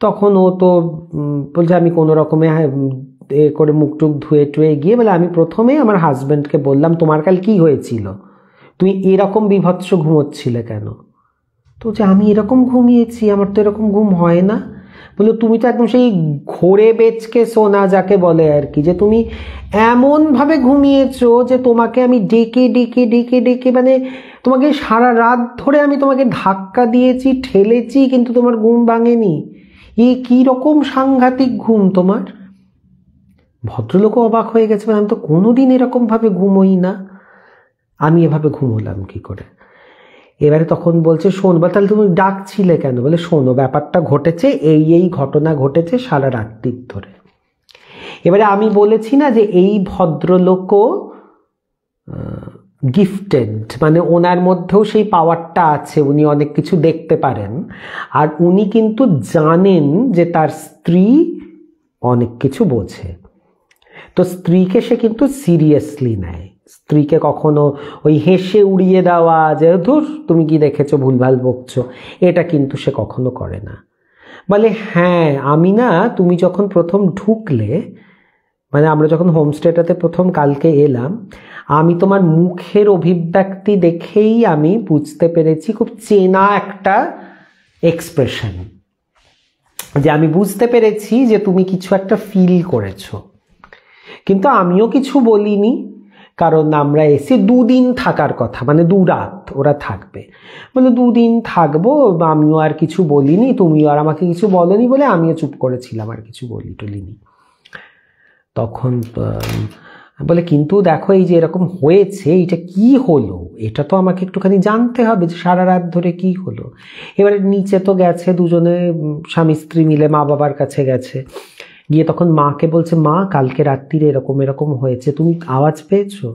তখন ও তো বলছে, আমি কোনো রকমে এ করে মুখ টুক ধুয়ে টুয়ে গিয়ে বলে, আমি প্রথমে আমার হাজব্যান্ডকে বললাম, তোমার কাল কি হয়েছিল? তুমি এরকম বিভৎস ঘুমোচ্ছিলে কেন? তো যে আমি এরকম ঘুমিয়েছি, আমার তো এরকম ঘুম হয় না। বলল তুমি তো একদম সেই ঘোরে বেচকে সোনা যাকে বলে আর কি, যে তুমি এমনভাবে ঘুমিয়েছো যে তোমাকে আমি ডেকে ডেকে ডেকে ডেকে মানে তোমাকে সারা রাত ধরে আমি তোমাকে ধাক্কা দিয়েছি, ঠেলেছি, কিন্তু তোমার ঘুম ভাঙেনি। এ কী রকম সাংঘাতিক ঘুম তোমার? ভদ্রলোকও অবাক হয়ে গেছে আমি তো কোনোদিন এরকমভাবে ঘুমোই না। আমি এভাবে ঘুমোলাম কি করে? এবারে তখন বলছে শোনবা তাহলে তুমি ডাকছিলে কেন? বলে, শোনো, ব্যাপারটা ঘটেছে, এই এই ঘটনা ঘটেছে সারা রাত্রির ধরে। এবারে আমি বলেছি না যে এই ভদ্রলোকও গিফটেড মানে ওনার মধ্যেও সেই পাওয়ারটা আছে, উনি অনেক কিছু দেখতে পারেন। আর উনি কিন্তু জানেন যে তার স্ত্রী অনেক কিছু বোঝে। তো স্ত্রীকে সে কিন্তু সিরিয়াসলি নেয়। স্ত্রীকে কখনো ওই হেসে উড়িয়ে দেওয়া যে, ধুর, তুমি কি দেখেছ? ভুলভাল বকছো। এটা কিন্তু সে কখনো করে না। বলে হ্যাঁ আমি না, তুমি যখন প্রথম ঢুকলে মানে আমরা যখন হোমস্টেটাতে প্রথম কালকে এলাম, আমি তোমার মুখের অভিব্যক্তি দেখেই আমি বুঝতে পেরেছি খুব চেনা একটা এক্সপ্রেশন যে আমি বুঝতে পেরেছি যে তুমি কিছু একটা ফিল করেছ। কিন্তু আমিও কিছু বলিনি, কারণ আমরা এসে দুদিন থাকার কথা মানে দু রাত ওরা থাকবে। বলে, দুদিন থাকব, আমিও আর কিছু বলিনি, তুমিও আর আমাকে কিছু বলনি বলে আমিও চুপ করেছিলাম, আর কিছু বলি টলিনি। তখন বলে, কিন্তু দেখো, এই যে এরকম হয়েছে এটা কি হলো? এটা তো আমাকে একটুখানি জানতে হবে যে সারা রাত ধরে কি হলো। এবারে নিচে তো গেছে দুজনে স্বামী স্ত্রী মিলে মা বাবার কাছে গেছে। গিয়ে তখন মাকে বলছে, মা, কালকে রাত্রিরে এরকম এরকম হয়েছে, তুমি আওয়াজ পেয়েছ?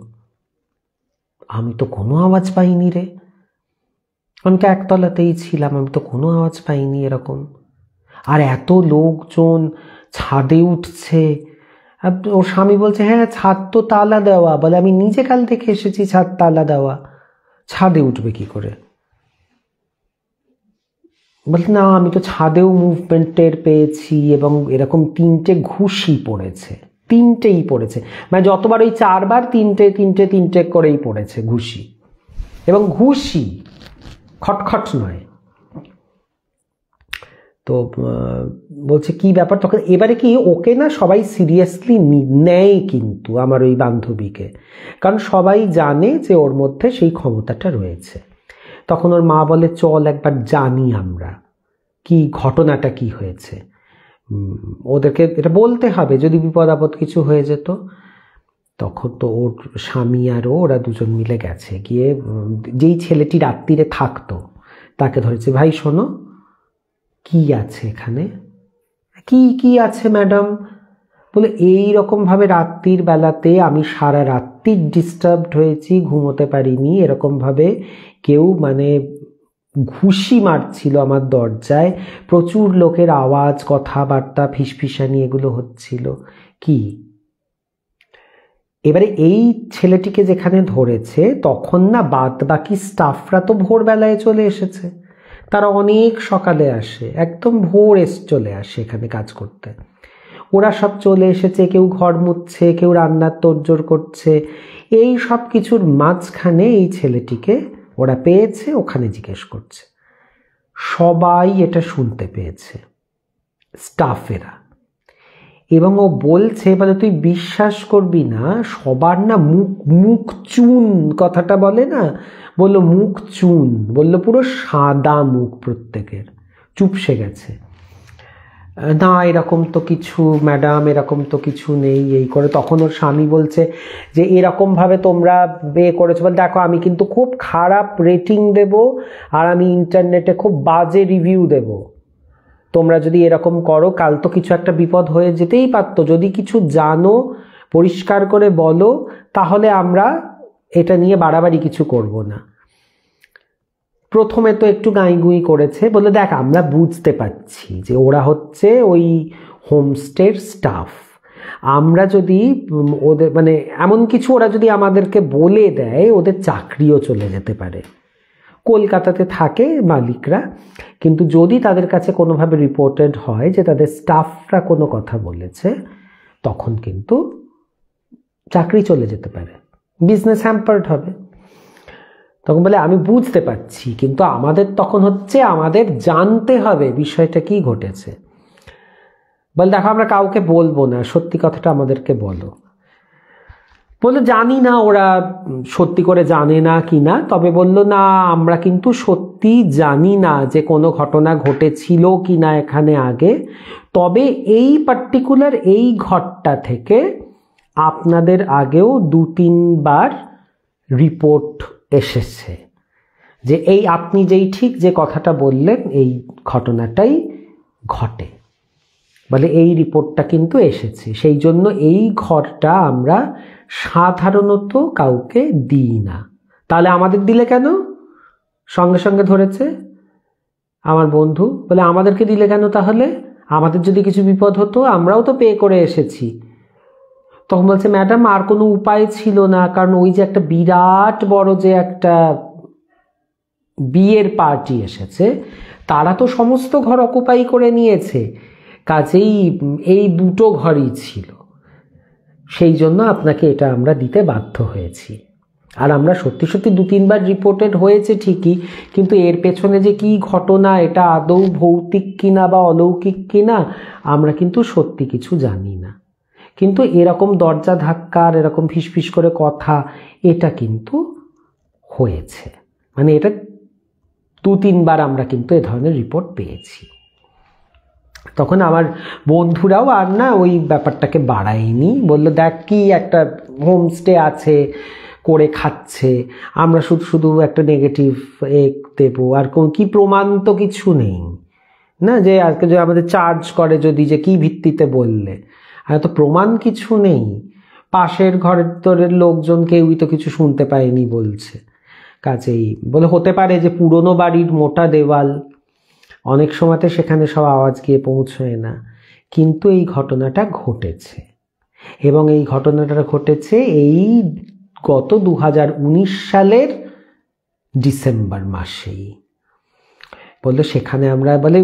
আমি তো কোনো আওয়াজ পাইনি রে। আমি তো একতলাতেই ছিলাম, আমি তো কোনো আওয়াজ পাইনি এরকম। আর এত লোকজন ছাদে উঠছে। ওর স্বামী বলছে হ্যাঁ ছাদ তো তালা দেওয়া। বলে, আমি নিজে কাল থেকে এসেছি ছাদ তালা দেওয়া। ছাদে উঠবে কি করে? বলছে, না, আমি তো ছাদেও মুভমেন্ট টের পেয়েছি এবং এরকম তিনটে ঘুষি পড়েছে। তিনটেই পড়েছে। মানে যতবার ওই চারবার তিনটে তিনটে তিনটে করেই পড়েছে ঘুষি। এবং ঘুষি খটখট নয়। তো বলছে, কি ব্যাপার? তখন এবারে কি ওকে না সবাই সিরিয়াসলি নেয় কিন্তু আমার ওই বান্ধবীকে। কারণ সবাই জানে যে ওর মধ্যে সেই ক্ষমতাটা রয়েছে। তখন ওর মা বলে, চল একবার জানি আমরা কি ঘটনাটা কি হয়েছে। ওদেরকে এটা বলতে হবে, যদি বিপদ আপদ কিছু হয়ে যেত, তখন তো ওর স্বামী আরও ওরা দুজন মিলে গেছে। গিয়ে যেই ছেলেটি রাত্রিরে থাকতো, তাকে ধরেছে, ভাই, শোনো, কি আছে এখানে? কি কি আছে, ম্যাডাম? বলে এই রকমভাবে রাত্রির বেলাতে আমি সারা রাত্রি ডিস্টার্বড হয়েছি, ঘুমোতে পারিনি। এরকমভাবে কেউ মানে ঘুষি মারছিল আমার দরজায়। প্রচুর লোকের আওয়াজ, কথাবার্তা, ফিসফিসানি এগুলো হচ্ছিল। কি? এবারে এই ছেলেটিকে যেখানে ধরেছে, তখন না বাদ বাকি স্টাফরা তো ভোরবেলায় চলে এসেছে। তারা অনেক সকালে আসে, একদম ভোর এস চলে আসে এখানে কাজ করতে। ওরা সব চলে এসেছে, কেউ ঘর মুচ্ছে কেউ রান্নার তোড়জোড় করছে। এই সব কিছুর মাঝখানে এই ছেলেটিকে ওরা পেয়েছে, ওখানে জিজ্ঞেস করছে। সবাই এটা শুনতে পেয়েছে, স্টাফেরা। এবং ও বলছে বলে তুই বিশ্বাস করবি না, সবার না মুখ মুখ চুন কথাটা বলে না? বলল, মুখ চুন। বলল, পুরো সাদা মুখ প্রত্যেকের। চুপসে গেছে। না, এরকম তো কিছু, ম্যাডাম, এরকম তো কিছু নেই এই করে। তখন ওর স্বামী বলছে যে, এরকমভাবে তোমরা বে করেছ। বল, দেখো, আমি কিন্তু খুব খারাপ রেটিং দেব আর আমি ইন্টারনেটে খুব বাজে রিভিউ দেব। তোমরা যদি এরকম করো, কাল তো কিছু একটা বিপদ হয়ে যেতেই পারতো। যদি কিছু জানো, পরিষ্কার করে বলো, তাহলে আমরা এটা নিয়ে বাড়াবাড়ি কিছু করব না। প্রথমে তো একটু গাঁইগুঁই করেছে বলে দেখ, আমরা বুঝতে পারছি যে ওরা হচ্ছে ওই হোমস্টের স্টাফ। আমরা যদি ওদের মানে এমন কিছু ওরা যদি আমাদেরকে বলে দেয়, ওদের চাকরিও চলে যেতে পারে। কলকাতাতে থাকে মালিকরা, কিন্তু যদি তাদের কাছে কোনোভাবে রিপোর্টেড হয় যে তাদের স্টাফরা কোনো কথা বলেছে, তখন কিন্তু চাকরি চলে যেতে পারে। বিজনেস হ্যাম্পার্ড হবে। তখন বলে, আমি বুঝতে পারছি, কিন্তু আমাদের তখন হচ্ছে আমাদের জানতে হবে বিষয়টা কি ঘটেছে। বলে, দেখো, আমরা কাউকে বলব না, সত্যি কথাটা আমাদেরকে বলো। বলল জানি না ওরা সত্যি করে জানে না কি না। তবে বলল, না, আমরা কিন্তু সত্যি জানি না যে কোনো ঘটনা ঘটেছিল কি না এখানে আগে। তবে এই পার্টিকুলার এই ঘরটা থেকে আপনাদের আগেও দু তিনবার রিপোর্ট এসেছে। যে এই আপনি যেই ঠিক যে কথাটা বললেন, এই ঘটনাটাই ঘটে। বলে এই রিপোর্টটা কিন্তু এসেছে। সেই জন্য এই ঘরটা আমরা সাধারণত কাউকে দিই না। তাহলে আমাদের দিলে কেন? সঙ্গে সঙ্গে ধরেছে আমার বন্ধু। বলে আমাদেরকে দিলে কেন তাহলে? আমাদের যদি কিছু বিপদ হতো, আমরাও তো পে করে এসেছি। তখন বলছে, ম্যাডাম, আর কোনো উপায় ছিল না, কারণ ওই যে একটা বিরাট বড় যে একটা বিয়ের পার্টি এসেছে, তারা তো সমস্ত ঘর অকুপাই করে নিয়েছে। কাজেই এই দুটো ঘরই ছিল। সেই জন্য আপনাকে এটা আমরা দিতে বাধ্য হয়েছি। আর আমরা সত্যি সত্যি দু তিনবার রিপোর্টেড হয়েছে ঠিকই, কিন্তু এর পেছনে যে কি ঘটনা, এটা আদৌ ভৌতিক কিনা বা অলৌকিক কিনা, আমরা কিন্তু সত্যি কিছু জানি না। কিন্তু এরকম দরজা ধাক্কার এরকম ফিসফিস করে কথা, এটা কিন্তু হয়েছে। মানে এটা দু, তিনবার আমরা কিন্তু এ ধরনের রিপোর্ট পেয়েছি। তখন আমার বন্ধুরাও আর না ওই ব্যাপারটাকে বাড়ায়নি, বলল, দেখ কি একটা হোমস্টে আছে, করে খাচ্ছে, আমরা শুধু শুধু একটা নেগেটিভ এ দেবো, আর কোন কি প্রমাণ তো কিছু নেই। না, যে আজকে যে আমাদের চার্জ করে যদি যে কি ভিত্তিতে বললে। আর তো প্রমাণ কিছু নেই। পাশের ঘরের তোরের লোকজন কেউই তো কিছু শুনতে পায়নি বলছে। কাজেই বলে হতে পারে যে পুরনো বাড়ির মোটা দেওয়াল অনেক সময়তে সেখানে সব আওয়াজ গিয়ে পৌঁছয় না। কিন্তু এই ঘটনাটা ঘটেছে। এবং এই ঘটনাটা ঘটেছে এই গত দু হাজার উনিশ সালের ডিসেম্বর মাসেই। বলল, সেখানে আমরা বলে,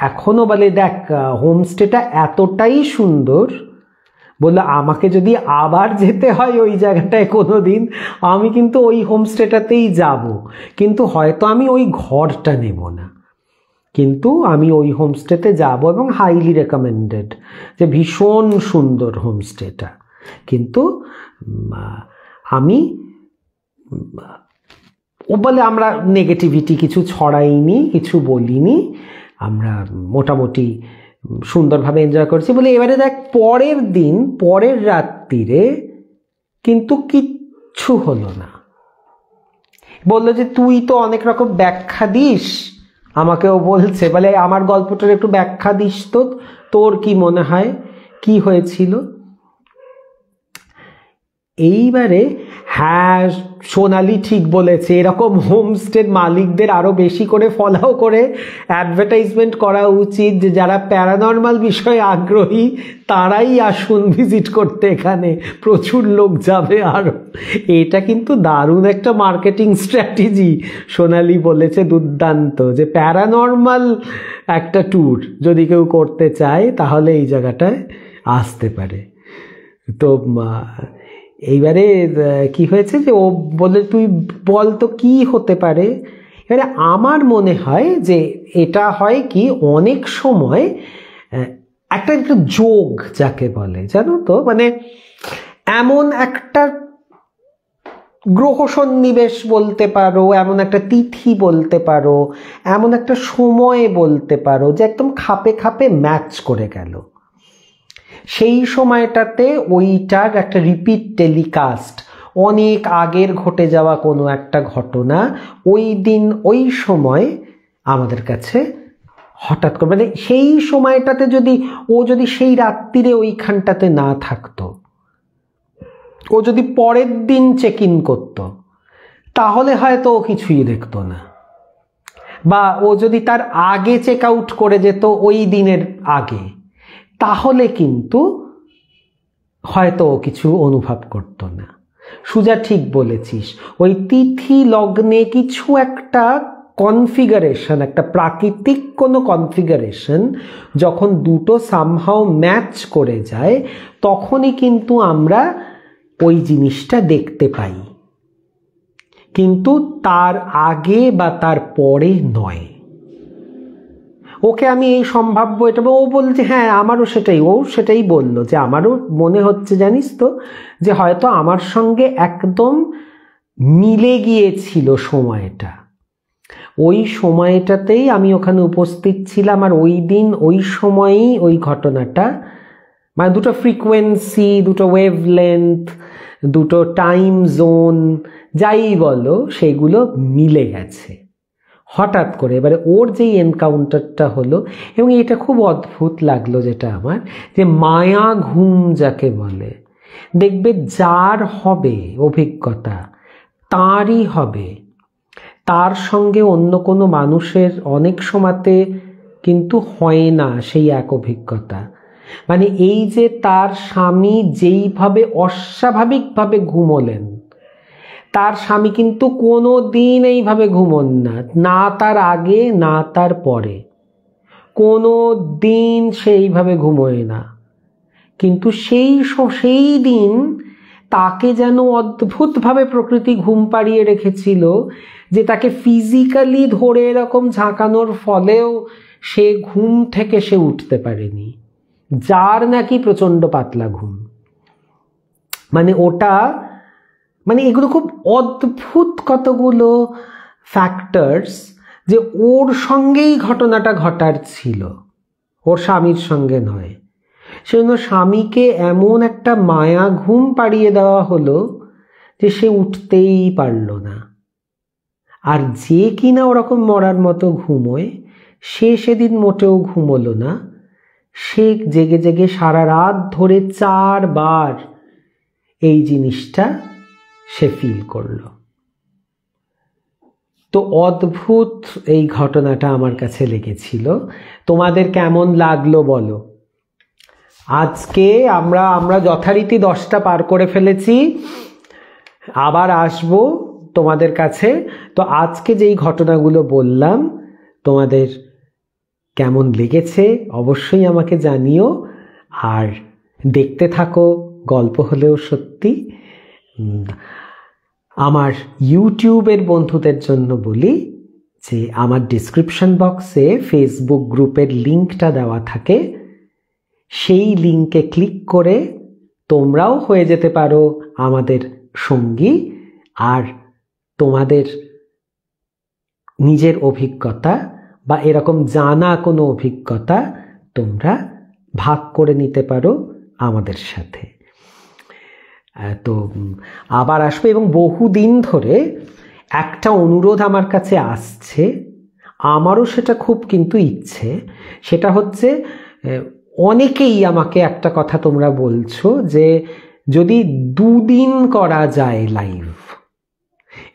এখনও বলে, দেখ, হোমস্টেটা এতটাই সুন্দর। বলল, আমাকে যদি আবার যেতে হয় ওই জায়গাটায় কোনো দিন আমি কিন্তু ওই হোমস্টেটাতেই যাব। কিন্তু হয়তো আমি ওই ঘরটা নেব না। কিন্তু আমি ওই হোমস্টেতে যাব এবং হাইলি রেকমেন্ডেড যে ভীষণ সুন্দর হোমস্টেটা। কিন্তু আমি ও বলে আমরা নেগেটিভিটি কিছু ছড়াইনি, কিছু বলিনি। আমরা মোটামুটি সুন্দরভাবে এনজয় করছি। বলে, এবারে দেখ, পরের দিন, পরের রাত্রিরে কিন্তু কিচ্ছু হলো না। বলল যে, তুই তো অনেক রকম ব্যাখ্যা দিস। আমাকেও বলছে, বলে, আমার গল্পটার একটু ব্যাখ্যা দিস তো। তোর কি মনে হয়? কি হয়েছিল? এইবারে হ্যাঁ সোনালি ঠিক বলেছে। এরকম হোমস্টের মালিকদের আরও বেশি করে ফলো করে অ্যাডভার্টাইজমেন্ট করা উচিত। যে যারা প্যারানর্মাল বিষয়ে আগ্রহী, তারাই আসুন ভিজিট করতে এখানে। প্রচুর লোক যাবে আর এটা কিন্তু দারুণ একটা মার্কেটিং স্ট্র্যাটেজি সোনালি বলেছে দুর্দান্ত। যে প্যারানর্মাল একটা ট্যুর যদি কেউ করতে চায়, তাহলে এই জায়গাটায় আসতে পারে। তো এইবারে কি হয়েছে যে ও বলে তুই বল তো কি হতে পারে? এবারে আমার মনে হয় যে এটা হয় কি, অনেক সময় একটা একটা যোগ যাকে বলে, জানো তো? মানে এমন একটা গ্রহ সন্নিবেশ বলতে পারো, এমন একটা তিথি বলতে পারো, এমন একটা সময় বলতে পারো, যে একদম খাপে খাপে ম্যাচ করে গেল। সেই সময়টাতে ওইটার একটা রিপিট টেলিকাস্ট অনেক আগের ঘটে যাওয়া কোনো একটা ঘটনা, ওই দিন, ওই সময় আমাদের কাছে হঠাৎ করে মানে সেই সময়টাতে যদি, ও যদি সেই রাত্রিরে ওইখানটাতে না থাকতো, ও যদি পরের দিন চেক ইন করতো, তাহলে হয়তো ও কিছুই দেখতো না। বা ও যদি তার আগে চেক আউট করে যেত ওই দিনের আগে। তাহলে কিন্তু হয়তো ও কিছু অনুভব করতো না। সুজা ঠিক বলেছিস, ওই তিথি লগ্নে কিছু একটা কনফিগারেশন একটা প্রাকৃতিক কোনো কনফিগারেশন যখন দুটো সামহাও ম্যাচ করে যায়, তখনই কিন্তু আমরা ওই জিনিসটা দেখতে পাই। কিন্তু তার আগে বা তার পরে নয়। ওকে আমি এই সম্ভাব্য এটা, ও বলছে হ্যাঁ আমারও সেটাই। ও সেটাই বলল যে, আমারও মনে হচ্ছে, জানিস তো, যে হয়তো আমার সঙ্গে একদম মিলে গিয়েছিল সময়টা। ওই সময়টাতেই আমি ওখানে উপস্থিত ছিলাম আর ওই দিন, ওই সময়েই ওই ঘটনাটা মানে দুটো ফ্রিকোয়েন্সি দুটো ওয়েভ লেন্থ দুটো টাইম জোন যাই বলো, সেগুলো মিলে গেছে। হঠাৎ করে, এবারে ওর যেই এনকাউন্টারটা হলো, এবং এটা খুব অদ্ভুত লাগল যেটা আমার, যে মায়া ঘুম যাকে বলে, দেখবে যার হবে অভিজ্ঞতা, তারই হবে। তার সঙ্গে অন্য কোনো মানুষের অনেক সময়তে কিন্তু হয় না সেই এক অভিজ্ঞতা। মানে এই যে তার স্বামী যেইভাবে অস্বাভাবিকভাবে ঘুমোলেন তার স্বামী কিন্তু কোনো দিন এইভাবে ঘুমন না না তার আগে, না তার পরে। কোনো দিন সেইভাবে ঘুমোয় না। কিন্তু সেই সেই দিন তাকে যেন অদ্ভুতভাবে প্রকৃতি ঘুম পাড়িয়ে রেখেছিল যে তাকে ফিজিক্যালি ধরে এরকম ঝাঁকানোর ফলেও সে ঘুম থেকে সে উঠতে পারেনি। যার নাকি প্রচণ্ড পাতলা ঘুম। মানে ওটা মানে এগুলো খুব অদ্ভুত কতগুলো ফ্যাক্টরস যে ওর সঙ্গেই ঘটনাটা ঘটার ছিল। ওর স্বামীর সঙ্গে নয়। সেজন্য স্বামীকে এমন একটা মায়া ঘুম পাড়িয়ে দেওয়া হলো যে সে উঠতেই পারল না। আর যে কিনা ওরকম মরার মতো ঘুমোয়, সে সেদিন মোটেও ঘুমোলো না। সে জেগে জেগে সারা রাত ধরে চারবার এই জিনিসটা সে ফিল করল। তো অদ্ভুত এই ঘটনাটা আমার কাছে লেগেছিল। তোমাদের কেমন লাগল বলো? আজকে আমরা আমরা যথারীতি দশটা পার করে ফেলেছি। আবার আসব তোমাদের কাছে। তো আজকে যেই ঘটনাগুলো বললাম, তোমাদের কেমন লেগেছে অবশ্যই আমাকে জানিও। আর দেখতে থাকো, গল্প হলেও সত্যি। আমার ইউটিউবের বন্ধুদের জন্য বলি যে আমার ডিসক্রিপশন বক্সে ফেসবুক গ্রুপের লিঙ্কটা দেওয়া থাকে। সেই লিঙ্কে ক্লিক করে তোমরাও হয়ে যেতে পারো আমাদের সঙ্গী আর তোমাদের নিজের অভিজ্ঞতা বা এরকম জানা কোনো অভিজ্ঞতা তোমরা ভাগ করে নিতে পারো আমাদের সাথে। তো আবার আসবে এবং বহুদিন ধরে একটা অনুরোধ আমার কাছে আসছে। আমারও সেটা খুব কিন্তু ইচ্ছে। সেটা হচ্ছে অনেকেই আমাকে একটা কথা তোমরা বলছো যে, যদি দুদিন করা যায় লাইভ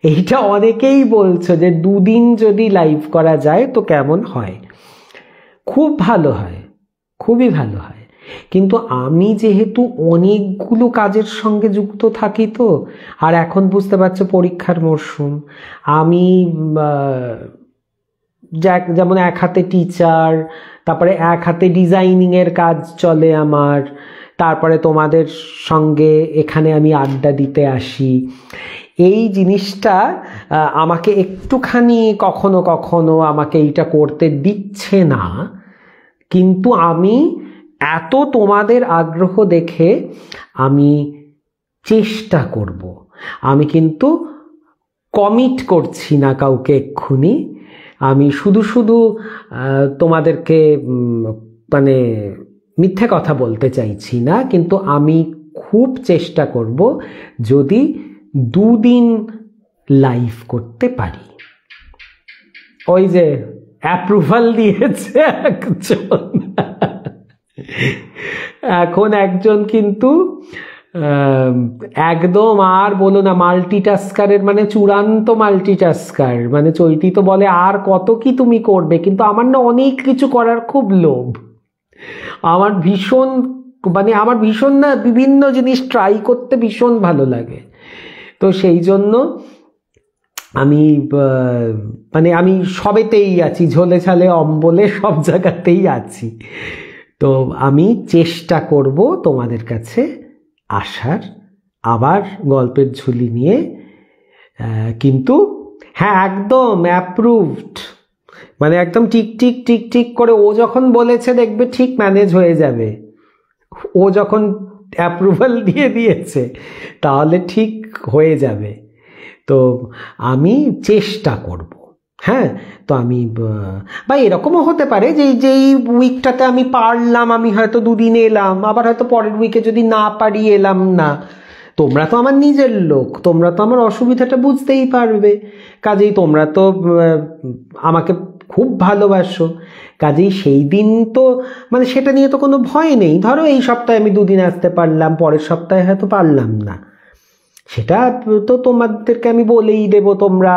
এইটা অনেকেই বলছো যে, দুদিন যদি লাইভ করা যায় তো কেমন হয়? খুব ভালো হয়, খুবই ভালো হয়। কিন্তু আমি যেহেতু অনেকগুলো কাজের সঙ্গে যুক্ত থাকি তো, আর এখন বুঝতে পারছ পরীক্ষার মরশুম, আমি যেমন এক হাতে টিচার তারপরে এক হাতে ডিজাইনিংয়ের কাজ চলে আমার, তারপরে তোমাদের সঙ্গে এখানে আমি আড্ডা দিতে আসি। এই জিনিসটা আমাকে একটুখানি কখনো কখনো আমাকে এইটা করতে দিচ্ছে না, কিন্তু আমি এত তোমাদের আগ্রহ দেখে আমি চেষ্টা করব। আমি কিন্তু কমিট করছি না কাউকে এক্ষুনি। আমি শুধু শুধু তোমাদেরকে মানে মিথ্যে কথা বলতে চাইছি না, কিন্তু আমি খুব চেষ্টা করব যদি দুদিন লাইভ করতে পারি। ওই যে অ্যাপ্রুভাল দিয়েছে একজন। এখন একজন কিন্তু একদম আর বলো না মাল্টিটাস্কারের মানে চূড়ান্ত মাল্টিটাস্কার মানে চৈতি তো বলে আর কত কি তুমি করবে, কিন্তু আমার না অনেক কিছু করার খুব লোভ। আমার ভীষণ মানে আমার ভীষণ না বিভিন্ন জিনিস ট্রাই করতে ভীষণ ভালো লাগে। তো সেই জন্য আমি মানে আমি সবেতেই আছি ঝোলে ছালে অম্বলে সব জায়গাতেই আছি। তো আমি চেষ্টা করব তোমাদের কাছে আসার। আবার গল্পের ঝুলি নিয়ে কিন্তু হ্যাঁ একদম অ্যাপ্রুভড মানে একদম টিক টিক টিক টিক করে ও যখন বলেছে দেখবে ঠিক ম্যানেজ হয়ে যাবে। ও যখন অ্যাপ্রুভাল দিয়ে দিয়েছে, তাহলে ঠিক হয়ে যাবে। তো আমি চেষ্টা করব। হ্যাঁ তো আমি বা এরকমও হতে পারে যে, যেই উইকটাতে আমি পারলাম, আমি হয়তো দুদিন এলাম, আবার হয়তো পরের উইকে যদি না পারি এলাম না। তোমরা তো আমার নিজের লোক, তোমরা তো আমার অসুবিধাটা বুঝতেই পারবে। কাজেই তোমরা তো আমাকে খুব ভালোবাসো। কাজেই সেই দিন তো মানে সেটা নিয়ে তো কোনো ভয় নেই। ধরো এই সপ্তাহে আমি দুদিন আসতে পারলাম, পরের সপ্তাহে হয়তো পারলাম না। সেটা তো তোমাদেরকে আমি বলেই দেব তোমরা।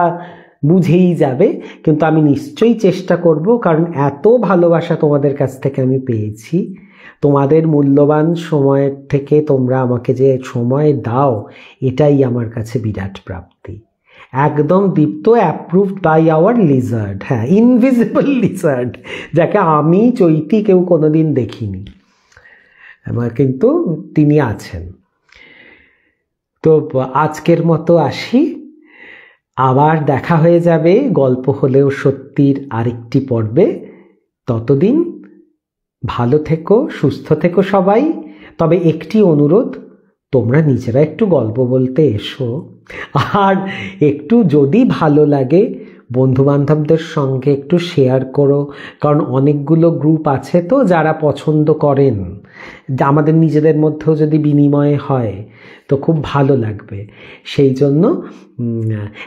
বুঝেই যাবে, কিন্তু আমি নিশ্চয়ই চেষ্টা করব, কারণ এত ভালোবাসা তোমাদের কাছ থেকে আমি পেয়েছি। তোমাদের মূল্যবান সময়ের থেকে তোমরা আমাকে যে সময় দাও, এটাই আমার কাছে বিরাট প্রাপ্তি। একদম Deepto approved by our lizard হ্যাঁ ইনভিজিবল লিজার্ড যাকে আমি চৈতি কেউ কোনোদিন দেখিনি। আমার কিন্তু তিনি আছেন। তো আজকের মতো আসি। আবার দেখা হয়ে যাবে, গল্প হলেও সত্যির আরেকটি পর্বে। ততদিন ভালো থেকো, সুস্থ থেকো সবাই। তবে একটি অনুরোধ, তোমরা নিজেরা একটু গল্প বলতে এসো। আর একটু যদি ভালো লাগে বন্ধু বান্ধবদের সঙ্গে একটু শেয়ার করো, কারণ অনেকগুলো গ্রুপ আছে তো যারা পছন্দ করেন। আমাদের নিজেদের মধ্যেও যদি বিনিময় হয়, তো খুব ভালো লাগবে। সেই জন্য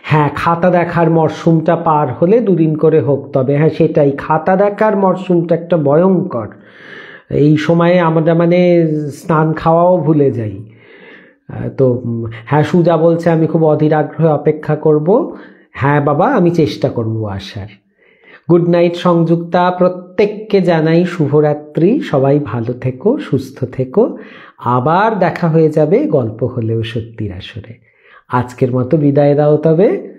হ্যাঁ খাতা দেখার মরশুমটা পার হলে দুদিন করে হোক, তবে হ্যাঁ সেটাই। খাতা দেখার মরশুমটা একটা ভয়ঙ্কর। এই সময়ে আমরা মানে স্নান খাওয়াও ভুলে যাই। তো হ্যাঁ সুজা বলছে, আমি খুব অধীর আগ্রহে অপেক্ষা করব। হ্যাঁ বাবা, আমি চেষ্টা করব আসার। Good night Sanjukta. প্রত্যেককে জানাই শুভরাত্রি। সবাই ভালো থেকো, সুস্থ থেকো। আবার দেখা হয়ে যাবে গল্প হলেও সত্যির আসরে। আজকের মতো বিদায় দাও তবে।